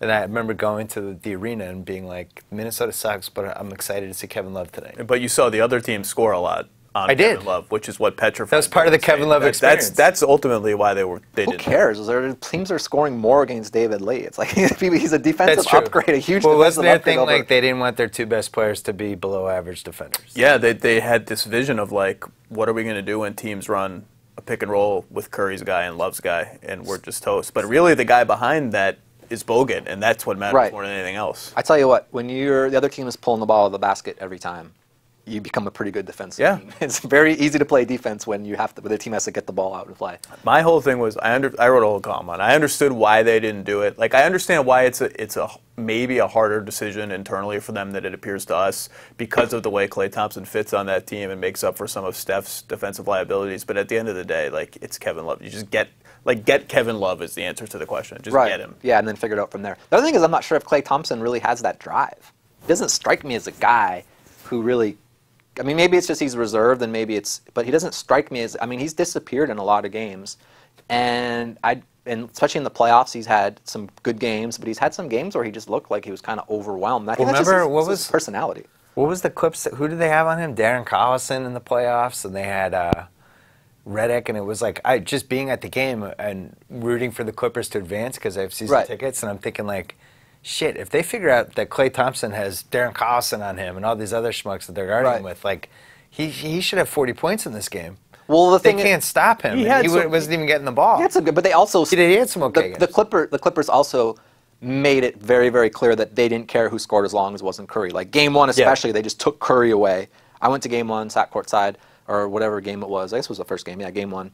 [SPEAKER 1] And I remember going to the, the arena and being like, Minnesota sucks, but I'm excited to see Kevin Love today.
[SPEAKER 3] But you saw the other team score a lot on
[SPEAKER 1] I
[SPEAKER 3] Kevin
[SPEAKER 1] did.
[SPEAKER 3] Love, which is what petrified.
[SPEAKER 1] That was part of the Kevin Love
[SPEAKER 3] That-
[SPEAKER 1] experience.
[SPEAKER 3] That's that's ultimately why they were they
[SPEAKER 2] Who
[SPEAKER 3] did.
[SPEAKER 2] cares? There, teams are scoring more against David Lee. It's like he's a defensive
[SPEAKER 1] That's
[SPEAKER 2] upgrade, a huge
[SPEAKER 1] well, wasn't there a thing
[SPEAKER 2] over-
[SPEAKER 1] like they didn't want their two best players to be below average defenders?
[SPEAKER 3] Yeah, they they had this vision of like, what are we going to do when teams run a pick and roll with Curry's guy and Love's guy, and we're just toast. But really, the guy behind that is Bogut, and that's what matters
[SPEAKER 2] Right.
[SPEAKER 3] more than anything else.
[SPEAKER 2] I tell you what, when you're the other team is pulling the ball out of the basket every time, you become a pretty good defensive
[SPEAKER 3] Yeah.
[SPEAKER 2] team. It's very easy to play defense when you have to, when the team has to get the ball out and play.
[SPEAKER 3] My whole thing was I under I wrote a whole column on. I understood why they didn't do it. Like I understand why it's a it's a maybe a harder decision internally for them than it appears to us because of the way Klay Thompson fits on that team and makes up for some of Steph's defensive liabilities. But at the end of the day, like it's Kevin Love. You just get like get Kevin Love is the answer to the question. Just get him.
[SPEAKER 2] Yeah, and then figure it out from there. The other thing is, I'm not sure if Klay Thompson really has that drive. He doesn't strike me as a guy who really. I mean, maybe it's just he's reserved, and maybe it's. But he doesn't strike me as. I mean, he's disappeared in a lot of games, and I. And especially in the playoffs, he's had some good games, but he's had some games where he just looked like he was kind of overwhelmed. I think
[SPEAKER 1] Well,
[SPEAKER 2] that's just
[SPEAKER 1] remember,
[SPEAKER 2] his-
[SPEAKER 1] what
[SPEAKER 2] his
[SPEAKER 1] was-
[SPEAKER 2] personality?
[SPEAKER 1] What was the clips? That, who did they have on him? Darren Collison in the playoffs, and they had uh, Redick, and it was like I just being at the game and rooting for the Clippers to advance because I have season
[SPEAKER 2] Right.
[SPEAKER 1] tickets, and I'm thinking like, shit, if they figure out that Klay Thompson has Darren Collison on him and all these other schmucks that they're guarding
[SPEAKER 2] Right.
[SPEAKER 1] him with, like, he he should have 40 points in this game.
[SPEAKER 2] Well, the
[SPEAKER 1] They
[SPEAKER 2] thing is-
[SPEAKER 1] can't stop him.
[SPEAKER 3] He
[SPEAKER 1] He,
[SPEAKER 3] some-
[SPEAKER 1] wasn't even getting the ball.
[SPEAKER 2] He had some good, but they also
[SPEAKER 1] He did- he had some okay
[SPEAKER 2] The, the. Clipper, the Clippers also made it very, very clear that they didn't care who scored as long as it wasn't Curry. Like game one, especially, they just took Curry away. I went to game one, sat courtside, or whatever game it was. I guess it was the first game. Yeah, game one.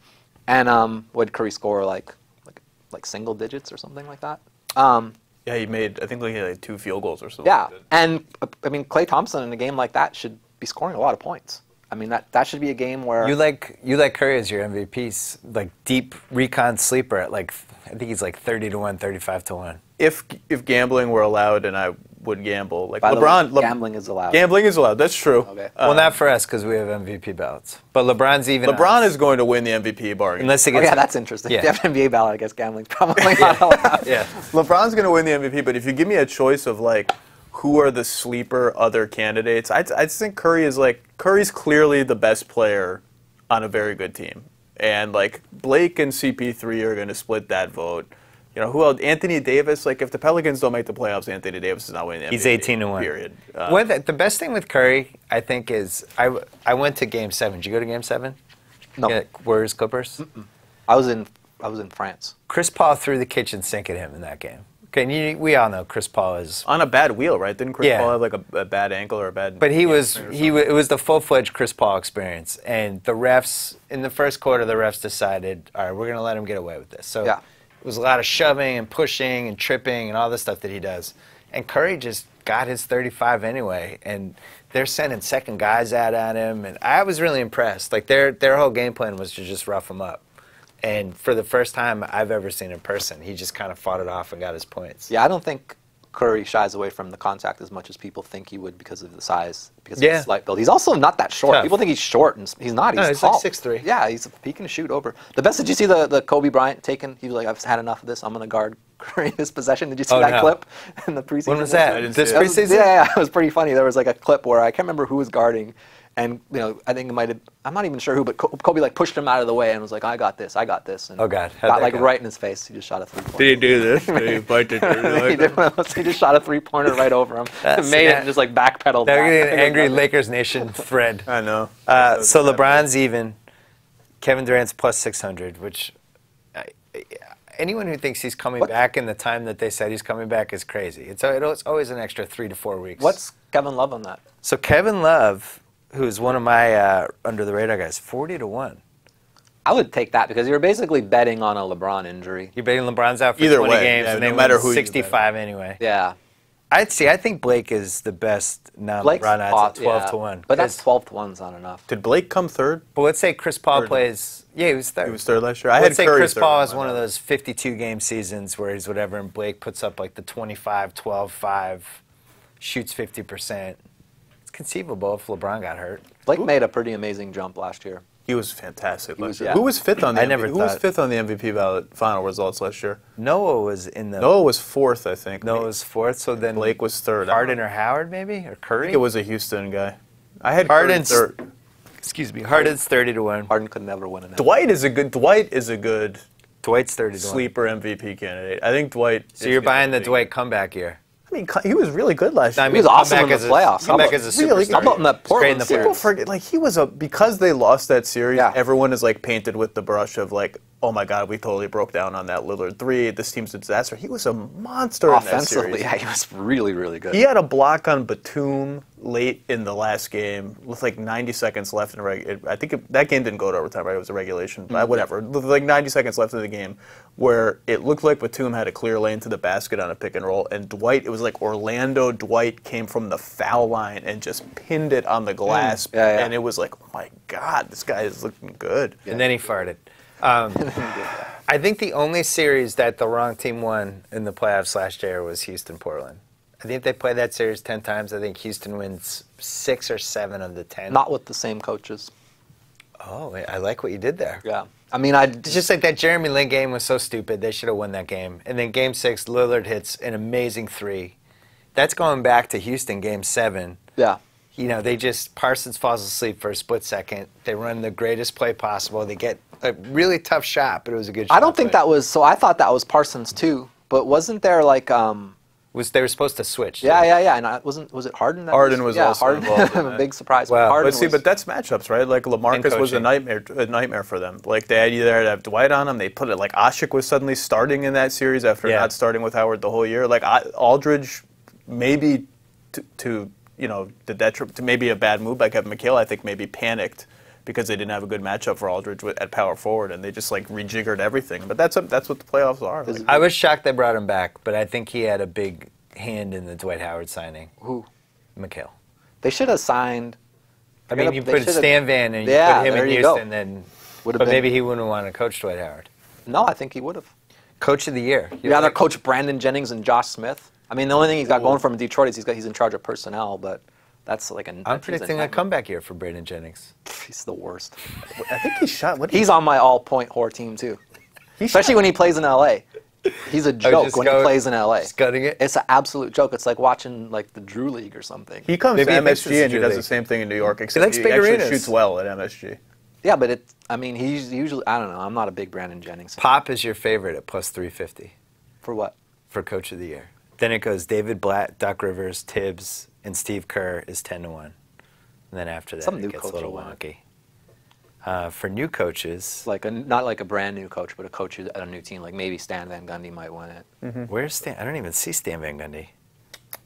[SPEAKER 2] And um, what did Curry score? Like, like, like single digits or something like that. Um,
[SPEAKER 3] Yeah, he made I think like, he had like two field goals or something.
[SPEAKER 2] yeah,
[SPEAKER 3] like that.
[SPEAKER 2] and I mean Klay Thompson in a game like that should be scoring a lot of points. I mean that that should be a game where
[SPEAKER 1] You like you like Curry as your MVPs, like deep recon sleeper at like I think he's like 30 to 1, 35 to 1.
[SPEAKER 3] If if gambling were allowed and I would gamble, like
[SPEAKER 2] By the
[SPEAKER 3] LeBron,
[SPEAKER 2] way,
[SPEAKER 3] Le-
[SPEAKER 2] gambling is allowed.
[SPEAKER 3] Gambling is allowed. That's true.
[SPEAKER 2] Okay.
[SPEAKER 3] Uh,
[SPEAKER 1] well, not for us because we have MVP ballots. But LeBron's even.
[SPEAKER 3] LeBron
[SPEAKER 1] odds.
[SPEAKER 3] is going to win the MVP bargain.
[SPEAKER 1] unless he
[SPEAKER 2] Oh,
[SPEAKER 1] gets.
[SPEAKER 2] yeah, that's interesting.
[SPEAKER 1] Yeah.
[SPEAKER 2] If you have an NBA ballot, I guess gambling's probably not allowed.
[SPEAKER 1] yeah.
[SPEAKER 3] LeBron's going to win the MVP, but if you give me a choice of like who are the sleeper other candidates, I I think Curry is like Curry's clearly the best player on a very good team, and like Blake and CP3 are going to split that vote. You know who else? Anthony Davis. Like if the Pelicans don't make the playoffs, Anthony Davis is not winning the MVP.
[SPEAKER 1] He's 18 to 1.
[SPEAKER 3] Period. Uh,
[SPEAKER 1] One th- the best thing with Curry, I think, is I I went to game seven. Did you go to game seven?
[SPEAKER 2] No.
[SPEAKER 1] Yeah, Warriors Clippers?
[SPEAKER 2] I was in I was in France.
[SPEAKER 1] Chris Paul threw the kitchen sink at him in that game Okay, and you, we all know Chris Paul is,
[SPEAKER 3] On a bad wheel, right? Didn't Chris
[SPEAKER 1] Yeah.
[SPEAKER 3] Paul have like a, a bad ankle or a bad?
[SPEAKER 1] but he was he wa- it was the full fledged Chris Paul experience, and the refs in the first quarter, the refs decided, all right, we're going to let him get away with this. So
[SPEAKER 2] Yeah.
[SPEAKER 1] It was a lot of shoving and pushing and tripping and all the stuff that he does, and Curry just got his 35 anyway, and they're sending second guys out at him, and I was really impressed. Like their their whole game plan was to just rough him up. And for the first time I've ever seen in person, he just kind of fought it off and got his points.
[SPEAKER 2] Yeah, I don't think Curry shies away from the contact as much as people think he would because of the size, because of his slight build. He's also not that short.
[SPEAKER 1] Tough.
[SPEAKER 2] People think he's short, and he's not. He's
[SPEAKER 1] No, he's like
[SPEAKER 2] tall.
[SPEAKER 1] 6'3".
[SPEAKER 2] Yeah, he's he can shoot over. The best. Did you see the the Kobe Bryant taken? He was like, I've had enough of this. I'm gonna guard Curry in this possession. Did you see
[SPEAKER 1] Oh,
[SPEAKER 2] that
[SPEAKER 1] no.
[SPEAKER 2] clip in the preseason?
[SPEAKER 1] When was that? This.
[SPEAKER 2] That was-
[SPEAKER 1] preseason?
[SPEAKER 2] Yeah, yeah, it was pretty funny. There was like a clip where I can't remember who was guarding, and you know, I think it might have. I'm not even sure who, but Kobe like pushed him out of the way and was like, "I got this, I got this." And
[SPEAKER 1] Oh, God. How'd
[SPEAKER 2] got like
[SPEAKER 1] go?
[SPEAKER 2] right in his face. He just shot a three pointer.
[SPEAKER 3] Did he do this? Did he bite the
[SPEAKER 2] he, did one he just shot a three pointer right over him.
[SPEAKER 1] That's-
[SPEAKER 2] made it
[SPEAKER 1] yeah.
[SPEAKER 2] and just like backpedaled.
[SPEAKER 1] They're
[SPEAKER 2] back.
[SPEAKER 1] getting an angry Lakers Nation thread.
[SPEAKER 3] I know.
[SPEAKER 1] Uh, so LeBron's even. Kevin Durant's plus 600, which I, anyone who thinks he's coming
[SPEAKER 2] What?
[SPEAKER 1] back in the time that they said he's coming back is crazy. It's, it's always an extra three to four weeks.
[SPEAKER 2] What's Kevin Love on that?
[SPEAKER 1] so Kevin Love, who's one of my uh, under the radar guys, 40 to one.
[SPEAKER 2] I would take that because you're basically betting on a LeBron injury.
[SPEAKER 1] You're betting LeBron's out for
[SPEAKER 3] Either
[SPEAKER 1] 20
[SPEAKER 3] way,
[SPEAKER 1] games,
[SPEAKER 3] yeah,
[SPEAKER 1] and
[SPEAKER 3] no
[SPEAKER 1] they
[SPEAKER 3] matter
[SPEAKER 1] win
[SPEAKER 3] who
[SPEAKER 1] 65 anyway.
[SPEAKER 2] Yeah,
[SPEAKER 1] I'd see. I think Blake is the best
[SPEAKER 2] Blake's
[SPEAKER 1] non-LeBron odds at 12
[SPEAKER 2] yeah.
[SPEAKER 1] to one.
[SPEAKER 2] But that's 12 to one's not enough.
[SPEAKER 3] Did Blake come third?
[SPEAKER 1] But let's say Chris Paul
[SPEAKER 3] Third.
[SPEAKER 1] plays. Yeah, he was third.
[SPEAKER 3] He was third last year. I
[SPEAKER 1] Let's
[SPEAKER 3] had
[SPEAKER 1] say
[SPEAKER 3] Curry
[SPEAKER 1] Chris
[SPEAKER 3] third
[SPEAKER 1] Paul
[SPEAKER 3] on
[SPEAKER 1] has one of those 52 game seasons where he's whatever, and Blake puts up like the 25, 12, 5, shoots 50%. It's conceivable if LeBron got hurt.
[SPEAKER 2] Blake made a pretty amazing jump last year.
[SPEAKER 3] He was fantastic last
[SPEAKER 2] was-
[SPEAKER 3] year.
[SPEAKER 2] yeah.
[SPEAKER 3] Who was fifth on the
[SPEAKER 1] I
[SPEAKER 3] MVP?
[SPEAKER 1] never
[SPEAKER 3] Who was fifth on the MVP ballot final results last year?
[SPEAKER 1] Noah was in the.
[SPEAKER 3] Noah was fourth, I think.
[SPEAKER 1] Noah was fourth, so then
[SPEAKER 3] Blake was third.
[SPEAKER 1] Harden or Howard maybe or Curry.
[SPEAKER 3] I think it was a Houston guy. I had Curry
[SPEAKER 1] Harden's
[SPEAKER 3] third.
[SPEAKER 1] Excuse me. Harden's 30 to one.
[SPEAKER 2] Harden could never win an MVP.
[SPEAKER 3] Dwight is a good. Dwight is a good
[SPEAKER 1] Dwight's 30 to one.
[SPEAKER 3] sleeper MVP candidate. I think Dwight.
[SPEAKER 1] So
[SPEAKER 3] is
[SPEAKER 1] you're
[SPEAKER 3] gonna
[SPEAKER 1] buying the Dwight comeback year.
[SPEAKER 3] I mean, he was really good last
[SPEAKER 1] I
[SPEAKER 3] year.
[SPEAKER 1] mean,
[SPEAKER 2] He was awesome in the playoffs.
[SPEAKER 1] Come back as a
[SPEAKER 3] really?
[SPEAKER 1] superstar.
[SPEAKER 3] How
[SPEAKER 2] about in that
[SPEAKER 1] He's great in the
[SPEAKER 2] series?
[SPEAKER 3] People forget, like he was a because they lost that series.
[SPEAKER 2] Yeah.
[SPEAKER 3] Everyone is like painted with the brush of like, oh my god, we totally broke down on that Lillard three. This team's a disaster. He was a monster
[SPEAKER 2] Offensively, yeah, he was really, really good.
[SPEAKER 3] He had a block on Batum late in the last game with like 90 seconds left in reg. it- I think it, that game didn't go to overtime, right? It was a regulation,
[SPEAKER 2] Mm-hmm.
[SPEAKER 3] but whatever. With like 90 seconds left in the game, where it looked like Batum had a clear lane to the basket on a pick and roll, and Dwight, it was like Orlando Dwight came from the foul line and just pinned it on the glass,
[SPEAKER 2] Mm. Yeah, yeah.
[SPEAKER 3] and it was like, oh my god, this guy is looking good.
[SPEAKER 1] And then he farted. Um, I think the only series that the wrong team won in the playoffs last year was Houston Portland. I think they played that series 10 times. I think Houston wins six or seven of the 10.
[SPEAKER 2] Not with the same coaches.
[SPEAKER 1] Oh, I like what you did there.
[SPEAKER 2] Yeah. I mean, I
[SPEAKER 1] just like that Jeremy Lin game was so stupid. They should have won that game. And then game six, Lillard hits an amazing three. That's going back to Houston game seven.
[SPEAKER 2] yeah.
[SPEAKER 1] You know, they just, Parsons falls asleep for a split second. They run the greatest play possible. They get a really tough shot, but it was a good shot.
[SPEAKER 2] I don't think
[SPEAKER 1] but
[SPEAKER 2] that was. So I thought that was Parsons too. But wasn't there like um?
[SPEAKER 1] was they were supposed to switch.
[SPEAKER 2] Yeah, yeah, yeah. And I wasn't. Was it Harden? That
[SPEAKER 3] Harden was
[SPEAKER 2] yeah,
[SPEAKER 3] also
[SPEAKER 2] Harden.
[SPEAKER 3] involved in
[SPEAKER 2] a
[SPEAKER 3] that.
[SPEAKER 2] big surprise.
[SPEAKER 1] Wow.
[SPEAKER 2] Harden
[SPEAKER 3] But see,
[SPEAKER 2] was-
[SPEAKER 3] but that's matchups, right? Like Lamarcus was a nightmare, a nightmare for them. Like they had either had to have Dwight on them. They put it like Asik was suddenly starting in that series after
[SPEAKER 1] Yeah.
[SPEAKER 3] not starting with Howard the whole year. Like I, Aldridge, maybe to, to you know the detriment to maybe a bad move by Kevin McHale. I think maybe panicked because they didn't have a good matchup for Aldridge with, at power forward, and they just like rejiggered everything. But that's a, that's what the playoffs are. Like,
[SPEAKER 1] I was shocked they brought him back, but I think he had a big hand in the Dwight Howard signing.
[SPEAKER 2] who
[SPEAKER 1] McHale.
[SPEAKER 2] they should have signed.
[SPEAKER 1] I mean, you put Stan Van and you
[SPEAKER 2] Yeah,
[SPEAKER 1] put him in
[SPEAKER 2] you go.
[SPEAKER 1] Houston, then.
[SPEAKER 2] Would've
[SPEAKER 1] But
[SPEAKER 2] been-
[SPEAKER 1] maybe he wouldn't want to coach Dwight Howard.
[SPEAKER 2] No, I think he would have.
[SPEAKER 1] Coach of the year.
[SPEAKER 2] You'd rather coach Brandon Jennings and Josh Smith. I mean, the only thing he's got going for him in Detroit is he's got he's in charge of personnel, but that's like an.
[SPEAKER 1] I'm
[SPEAKER 2] he's
[SPEAKER 1] predicting a
[SPEAKER 2] nightmare.
[SPEAKER 1] comeback year for Brandon Jennings.
[SPEAKER 2] He's the worst.
[SPEAKER 3] I think he shot. What
[SPEAKER 2] He's on my all-point whore team too,
[SPEAKER 3] he
[SPEAKER 2] especially when he plays in LA. He's a oh, joke
[SPEAKER 1] Oh,
[SPEAKER 2] when
[SPEAKER 1] go-
[SPEAKER 2] he plays in LA.
[SPEAKER 1] just it?
[SPEAKER 2] It's an absolute joke. It's like watching like the Drew League or something.
[SPEAKER 3] He comes
[SPEAKER 1] Maybe
[SPEAKER 3] to
[SPEAKER 1] he
[SPEAKER 3] MSG and he does the same thing in New York, except
[SPEAKER 1] likes
[SPEAKER 3] he actually
[SPEAKER 1] arenas.
[SPEAKER 3] shoots well at MSG.
[SPEAKER 2] yeah, but it. I mean, he's usually. I don't know. I'm not a big Brandon Jennings fan.
[SPEAKER 1] Pop is your favorite at plus 350
[SPEAKER 2] For what?
[SPEAKER 1] for Coach of the Year. Then it goes David Blatt, Doc Rivers, Thibs, and Steve Kerr is 10 to 1. And then after that,
[SPEAKER 2] Some
[SPEAKER 1] it
[SPEAKER 2] new
[SPEAKER 1] gets
[SPEAKER 2] coach
[SPEAKER 1] a little
[SPEAKER 2] will win it.
[SPEAKER 1] wonky. Uh, for new coaches,
[SPEAKER 2] Like a not like a brand new coach, but a coach at a new team. Like maybe Stan Van Gundy might win it.
[SPEAKER 1] where's Stan? I don't even see Stan Van Gundy.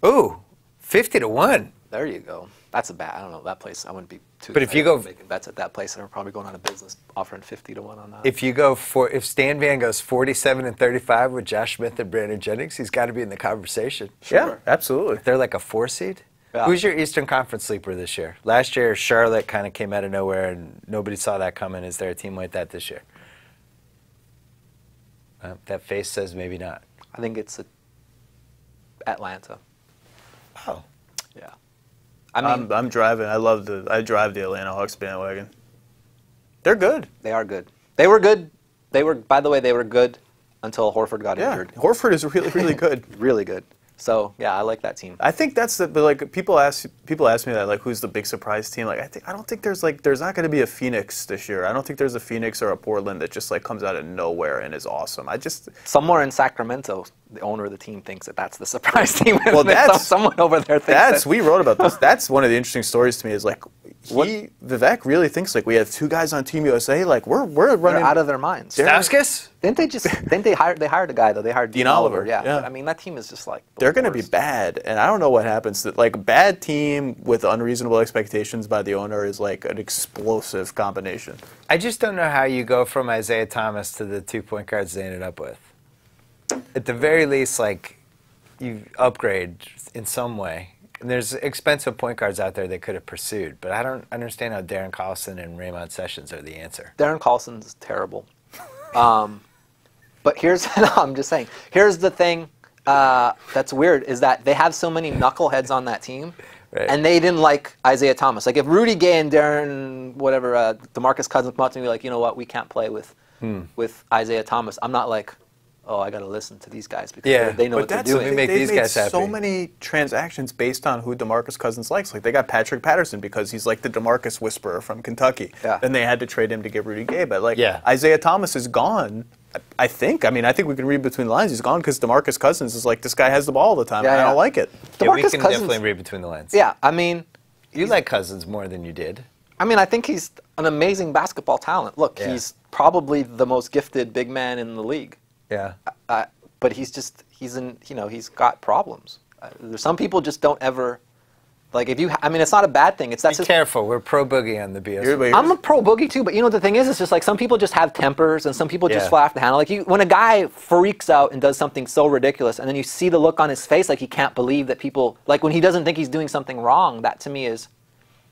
[SPEAKER 1] Ooh, 50 to 1.
[SPEAKER 2] There you go. That's a bad. I don't know that place. I wouldn't be too.
[SPEAKER 1] But if you go-
[SPEAKER 2] about making bets at that place, and I'm probably going on a business, offering fifty to one on that.
[SPEAKER 1] If you go for if Stan Van goes 47 and 35 with Josh Smith and Brandon Jennings, he's got to be in the conversation.
[SPEAKER 3] Yeah, absolutely.
[SPEAKER 1] They're like a four seed.
[SPEAKER 2] Yeah.
[SPEAKER 1] Who's your Eastern Conference sleeper this year? Last year, Charlotte kind of came out of nowhere and nobody saw that coming. Is there a team like that this year? Uh, that face says maybe not.
[SPEAKER 2] I think it's a, Atlanta.
[SPEAKER 1] Oh,
[SPEAKER 2] Yeah. I mean,
[SPEAKER 3] I'm, I'm driving. I love the. I drive the Atlanta Hawks bandwagon. They're good.
[SPEAKER 2] they are good. They were good. They were. By the way, they were good until Horford got
[SPEAKER 3] Yeah,
[SPEAKER 2] injured.
[SPEAKER 3] Horford is really, really good.
[SPEAKER 2] Really good. So yeah, I like that team.
[SPEAKER 3] I think that's the but like people ask people ask me that like who's the big surprise team like I think I don't think there's like there's not going to be a Phoenix this year. I don't think there's a Phoenix or a Portland that just like comes out of nowhere and is awesome. I just
[SPEAKER 2] Somewhere in Sacramento, the owner of the team thinks that that's the surprise team.
[SPEAKER 3] Well, that's-
[SPEAKER 2] someone over there thinks
[SPEAKER 3] that's
[SPEAKER 2] that.
[SPEAKER 3] we wrote about this. That's one of the interesting stories to me is like he Vivek really thinks like we have two guys on Team USA like we're we're
[SPEAKER 2] They're
[SPEAKER 3] running
[SPEAKER 2] out of their minds.
[SPEAKER 3] They're-
[SPEAKER 1] Stauskas?
[SPEAKER 2] Didn't they just? Didn't they hire? They hired a guy though. They hired
[SPEAKER 3] Dean
[SPEAKER 2] Dean,
[SPEAKER 3] Oliver,
[SPEAKER 2] Yeah.
[SPEAKER 3] yeah.
[SPEAKER 2] I mean, that team is just like the
[SPEAKER 3] they're going to be bad and I don't know what happens that like bad team with unreasonable expectations by the owner is like an explosive combination.
[SPEAKER 1] I just don't know how you go from Isaiah Thomas to the two point guards they ended up with. At the very least, like you upgrade in some way. And there's expensive point guards out there they could have pursued, but I don't understand how Darren Collison and Ramon Sessions are the answer.
[SPEAKER 2] Darren Collison's terrible. Um, but here's no, I'm just saying. Here's the thing uh, that's weird is that they have so many knuckleheads on that team,
[SPEAKER 1] Right.
[SPEAKER 2] and they didn't like Isaiah Thomas. Like if Rudy Gay and Darren whatever uh, Demarcus Cousins come up to me like, you know what, we can't play with
[SPEAKER 1] Hmm.
[SPEAKER 2] with Isaiah Thomas. I'm not like, oh, I got to listen to these guys because
[SPEAKER 1] Yeah,
[SPEAKER 2] they, they know
[SPEAKER 3] But
[SPEAKER 2] what they're
[SPEAKER 3] that's
[SPEAKER 2] doing.
[SPEAKER 1] we make
[SPEAKER 3] they've
[SPEAKER 1] these
[SPEAKER 3] made
[SPEAKER 1] guys
[SPEAKER 3] so
[SPEAKER 1] happy.
[SPEAKER 3] many transactions based on who Demarcus Cousins likes. Like they got Patrick Patterson because he's like the Demarcus whisperer from Kentucky.
[SPEAKER 2] Yeah.
[SPEAKER 3] Then they had to trade him to get Rudy Gay. But like
[SPEAKER 1] Yeah.
[SPEAKER 3] Isaiah Thomas is gone. I- I think. I mean, I think we can read between the lines. He's gone because Demarcus Cousins is like this guy has the ball all the time.
[SPEAKER 2] Yeah,
[SPEAKER 3] and I don't like it.
[SPEAKER 1] DeMarcus Yeah, we can
[SPEAKER 2] Cousins-
[SPEAKER 1] definitely read between the lines.
[SPEAKER 2] yeah, I mean,
[SPEAKER 1] You like Cousins more than you did.
[SPEAKER 2] I mean, I think he's an amazing basketball talent. Look,
[SPEAKER 1] Yeah.
[SPEAKER 2] he's probably the most gifted big man in the league.
[SPEAKER 1] Yeah.
[SPEAKER 2] uh, but he's just he's in you know he's got problems. Uh, some people just don't ever like if you. I mean, it's not a bad thing. It's
[SPEAKER 1] Be
[SPEAKER 2] that's just.
[SPEAKER 1] careful. We're pro boogie on the BS.
[SPEAKER 2] I'm a pro boogie too, but you know the thing is, it's just like some people just have tempers, and some people just
[SPEAKER 1] Yeah.
[SPEAKER 2] fly off the handle. Like you, when a guy freaks out and does something so ridiculous, and then you see the look on his face, like he can't believe that people, like when he doesn't think he's doing something wrong. That to me is,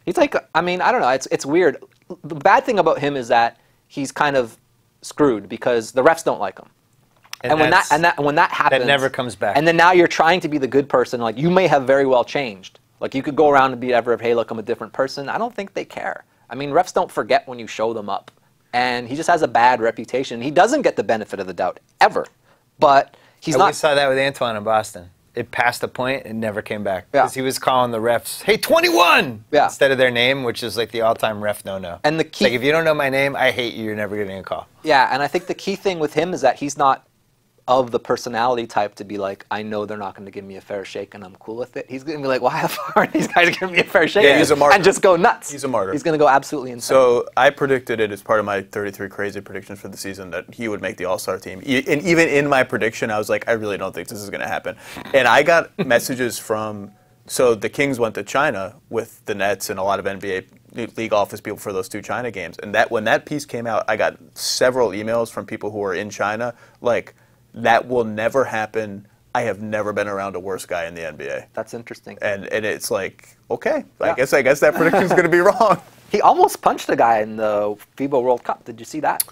[SPEAKER 2] he's like, I mean, I don't know. It's it's weird. The bad thing about him is that he's kind of screwed because the refs don't like him. And, when that and that when that happens,
[SPEAKER 1] never comes back.
[SPEAKER 2] And then now you're trying to be the good person. Like you may have very well changed. Like you could go around and be ever, hey, look, I'm a different person. I don't think they care. I mean, refs don't forget when you show them up, and he just has a bad reputation. He doesn't get the benefit of the doubt ever, but he's
[SPEAKER 1] And we saw that with Antoine in Boston. It passed a point and never came back.
[SPEAKER 2] Yeah.
[SPEAKER 1] Because he was calling the refs, hey, 21!
[SPEAKER 2] Yeah.
[SPEAKER 1] Instead of their name, which is like the all time ref no no.
[SPEAKER 2] And the key-
[SPEAKER 1] like, if you don't know my name, I hate you, you're never getting a call.
[SPEAKER 2] Yeah, and I think the key thing with him is that he's not of the personality type to be like, I know they're not going to give me a fair shake and I'm cool with it. He's going to be like, why the fuck aren't these guys giving me a fair shake?
[SPEAKER 3] Yeah, he's a martyr.
[SPEAKER 2] And just go nuts.
[SPEAKER 3] He's a martyr.
[SPEAKER 2] He's going to go absolutely insane.
[SPEAKER 3] So I predicted it as part of my 33 crazy predictions for the season that he would make the All Star team. E- And even in my prediction, I was like, I really don't think this is going to happen. And I got messages from so the Kings went to China with the Nets and a lot of NBA league office people for those two China games. And that when that piece came out, I got several emails from people who were in China like that will never happen. I have never been around a worse guy in the NBA.
[SPEAKER 2] That's interesting.
[SPEAKER 3] And and it's like, okay, I
[SPEAKER 2] Yeah.
[SPEAKER 3] guess I guess that prediction's going to be wrong.
[SPEAKER 2] He almost punched a guy in the FIBA World Cup. Did you see that?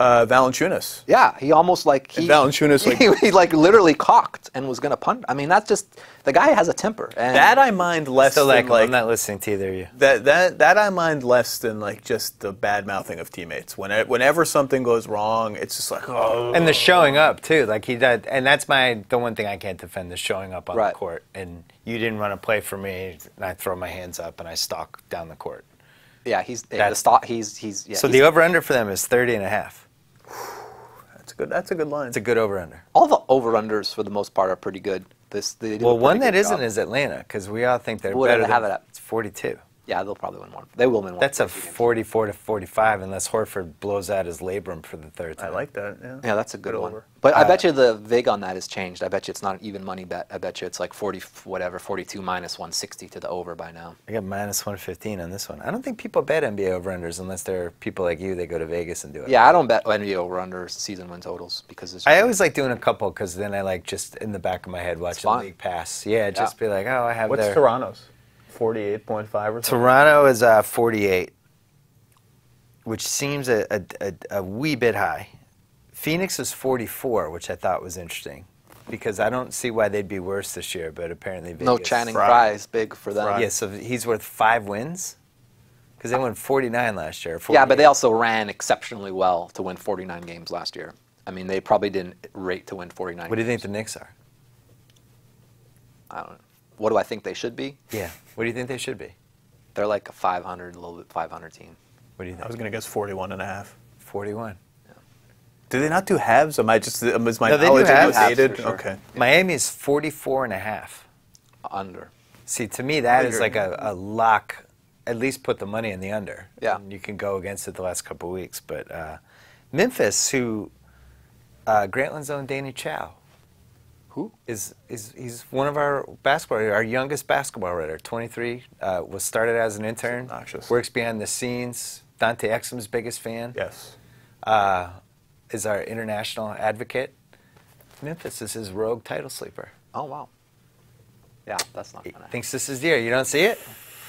[SPEAKER 3] Uh, Valanciunas.
[SPEAKER 2] Yeah, he almost like he,
[SPEAKER 3] And Valanciunas, like-
[SPEAKER 2] he, he like literally cocked and was gonna punch. I mean, that's just the guy has a temper. And
[SPEAKER 3] That I mind less
[SPEAKER 1] Still
[SPEAKER 3] than
[SPEAKER 1] like,
[SPEAKER 3] like
[SPEAKER 1] I'm not listening to either of you.
[SPEAKER 3] that that that I mind less than like just the bad mouthing of teammates. When whenever something goes wrong, it's just like oh.
[SPEAKER 1] And the showing up too, like he did, and that's my the one thing I can't defend the showing up on
[SPEAKER 2] Right.
[SPEAKER 1] the court. And you didn't run a play for me, and I throw my hands up and I stalk down the court.
[SPEAKER 2] yeah, he's the
[SPEAKER 1] That's-
[SPEAKER 2] stock. He's he's yeah.
[SPEAKER 1] so
[SPEAKER 2] he's-
[SPEAKER 1] the over under for them is 30 and a half.
[SPEAKER 3] That's a good. That's a good line.
[SPEAKER 1] It's a good over under.
[SPEAKER 2] all the over unders for the most part are pretty good. This they
[SPEAKER 1] Well, one
[SPEAKER 2] pretty
[SPEAKER 1] that
[SPEAKER 2] good
[SPEAKER 1] isn't is Atlanta because we all think they're
[SPEAKER 2] What do
[SPEAKER 1] better.
[SPEAKER 2] have
[SPEAKER 1] than,
[SPEAKER 2] it at?
[SPEAKER 1] It's 42.
[SPEAKER 2] Yeah, they'll probably win one. They will win one.
[SPEAKER 1] That's a
[SPEAKER 2] of those two games.
[SPEAKER 1] 44 to 45 unless Horford blows out his labrum for the third time.
[SPEAKER 3] I like that. Yeah,
[SPEAKER 2] Yeah, that's a good
[SPEAKER 3] Good
[SPEAKER 2] one.
[SPEAKER 3] over.
[SPEAKER 2] But I
[SPEAKER 1] Uh,
[SPEAKER 2] bet you the vig on that has changed. I bet you it's not an even money bet. I bet you it's like 40, whatever, 42 minus 160 to the over by now.
[SPEAKER 1] I got minus 115 on this one. I don't think people bet NBA over-unders unless they're people like you. They go to Vegas and do it.
[SPEAKER 2] Yeah, I don't bet NBA over under season win totals because it's
[SPEAKER 1] I always like doing a couple because then I like just in the back of my head watching
[SPEAKER 2] fun.
[SPEAKER 1] League Pass. Yeah, just be like, oh, I have
[SPEAKER 3] What's
[SPEAKER 1] their
[SPEAKER 3] Toronto's? Forty-eight point five or something.
[SPEAKER 1] Toronto is uh, 48, which seems a, a, a, a wee bit high. Phoenix is 44, which I thought was interesting because I don't see why they'd be worse this year, but apparently Vegas.
[SPEAKER 2] no Channing
[SPEAKER 3] Fry.
[SPEAKER 2] Frye is big for them.
[SPEAKER 3] Frye.
[SPEAKER 1] Yeah, so he's worth five wins because they won 49 last year.
[SPEAKER 2] Yeah, but they also ran exceptionally well to win 49 games last year. I mean, they probably didn't rate to win 49.
[SPEAKER 1] What do you think the Knicks are?
[SPEAKER 2] I don't know. What do I think they should be?
[SPEAKER 1] Yeah. What do you think they should be?
[SPEAKER 2] They're like a 500, a little bit 500 team.
[SPEAKER 1] What do you think?
[SPEAKER 3] I was gonna guess 41 and a half.
[SPEAKER 1] 41.
[SPEAKER 3] Did they not do halves? Am I just is my
[SPEAKER 1] No, they do
[SPEAKER 3] knowledge
[SPEAKER 1] halves.
[SPEAKER 3] outdated?
[SPEAKER 2] Halves for sure.
[SPEAKER 3] Okay.
[SPEAKER 1] Miami's 44 and a half.
[SPEAKER 2] Under.
[SPEAKER 1] See, to me, that
[SPEAKER 3] Oh,
[SPEAKER 1] is like a, a lock. At least put the money in the under.
[SPEAKER 2] Yeah.
[SPEAKER 1] And you can go against it the last couple of weeks. But uh, Memphis, who uh, Grantland's own Danny Chau,
[SPEAKER 2] Who?
[SPEAKER 1] is is he's one of our basketball our youngest basketball writer 23 uh, was started as an intern works behind the scenes dante exum's biggest fan
[SPEAKER 3] Yes.
[SPEAKER 1] uh, is our international advocate memphis is his rogue title sleeper
[SPEAKER 2] Oh, wow. Yeah, that's not going to
[SPEAKER 1] thinks this is the year you don't see it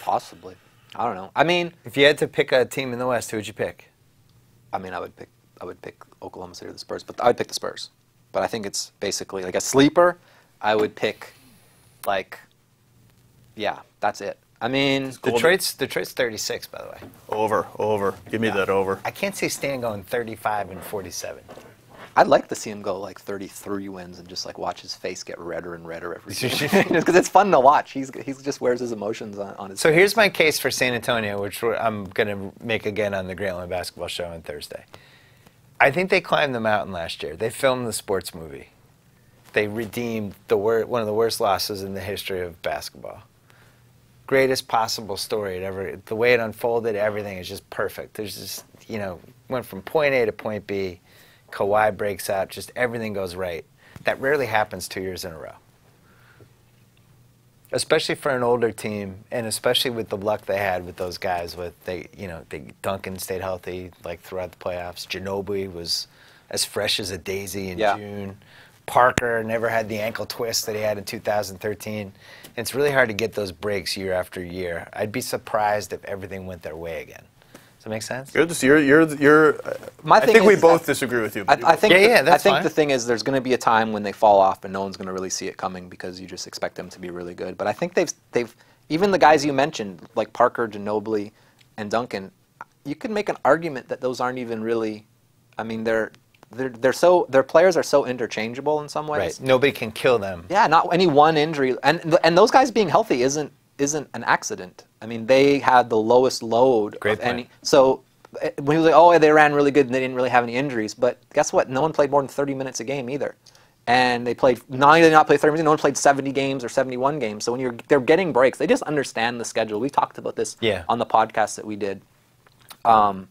[SPEAKER 2] Possibly. I don't know. I mean,
[SPEAKER 1] if you had to pick a team in the west who would you pick
[SPEAKER 2] I mean, I would pick I would pick Oklahoma City or the Spurs, but I would pick the Spurs. But I think it's basically like a sleeper. I would pick, like, yeah, that's it. I mean,
[SPEAKER 3] Golden-
[SPEAKER 1] detroit's detroit's 36 by the way
[SPEAKER 3] Over. Over. Give me that over.
[SPEAKER 1] i can't see stan going 35 and 47
[SPEAKER 2] I'd like to see him go like 33 wins and just like watch his face get redder and redder every game because it's fun to watch. He's he just wears his emotions on, on his.
[SPEAKER 1] So here's my case for San Antonio, which I'm going to make again on the Grantland Basketball Show on Thursday. I think they climbed the mountain last year. They filmed the sports movie. They redeemed the one of the worst losses in the history of basketball. Greatest possible story it ever. The way it unfolded, everything is just perfect. There's just you know went from point A to point B. Kawhi breaks out. Just everything goes right. That rarely happens two years in a row especially for an older team, and especially with the luck they had with those guys. With they, you know, they, Duncan stayed healthy like throughout the playoffs. Ginobili was as fresh as a daisy in
[SPEAKER 2] Yeah.
[SPEAKER 1] June. Parker never had the ankle twist that he had in 2013. It's really hard to get those breaks year after year. I'd be surprised if everything went their way again. Does that make sense?
[SPEAKER 3] You're just you're you're you're.
[SPEAKER 2] My
[SPEAKER 3] I
[SPEAKER 2] thing
[SPEAKER 3] think we both
[SPEAKER 2] that-
[SPEAKER 3] disagree with you.
[SPEAKER 2] I, I think
[SPEAKER 1] Yeah,
[SPEAKER 2] the,
[SPEAKER 1] yeah, that's
[SPEAKER 2] I think
[SPEAKER 1] fine.
[SPEAKER 2] the thing is there's going to be a time when they fall off and no one's going to really see it coming because you just expect them to be really good. But I think they've they've even the guys you mentioned like Parker, Ginobili, and Duncan, you could make an argument that those aren't even really. I mean, they're they're they're so their players are so interchangeable in some ways.
[SPEAKER 1] Right. Nobody can kill them.
[SPEAKER 2] Yeah, not any one injury, and and those guys being healthy isn't isn't an accident. I mean, they had the lowest load
[SPEAKER 1] Great
[SPEAKER 2] of any.
[SPEAKER 1] point.
[SPEAKER 2] So eh, when he was like, oh, they ran really good and they didn't really have any injuries, but guess what? No one played more than 30 minutes a game either. And they played not only did they not play 30 minutes, no one played 70 games or 71 games. So when you're they're getting breaks, they just understand the schedule. We talked about this
[SPEAKER 1] Yeah.
[SPEAKER 2] on the podcast that we did. Um,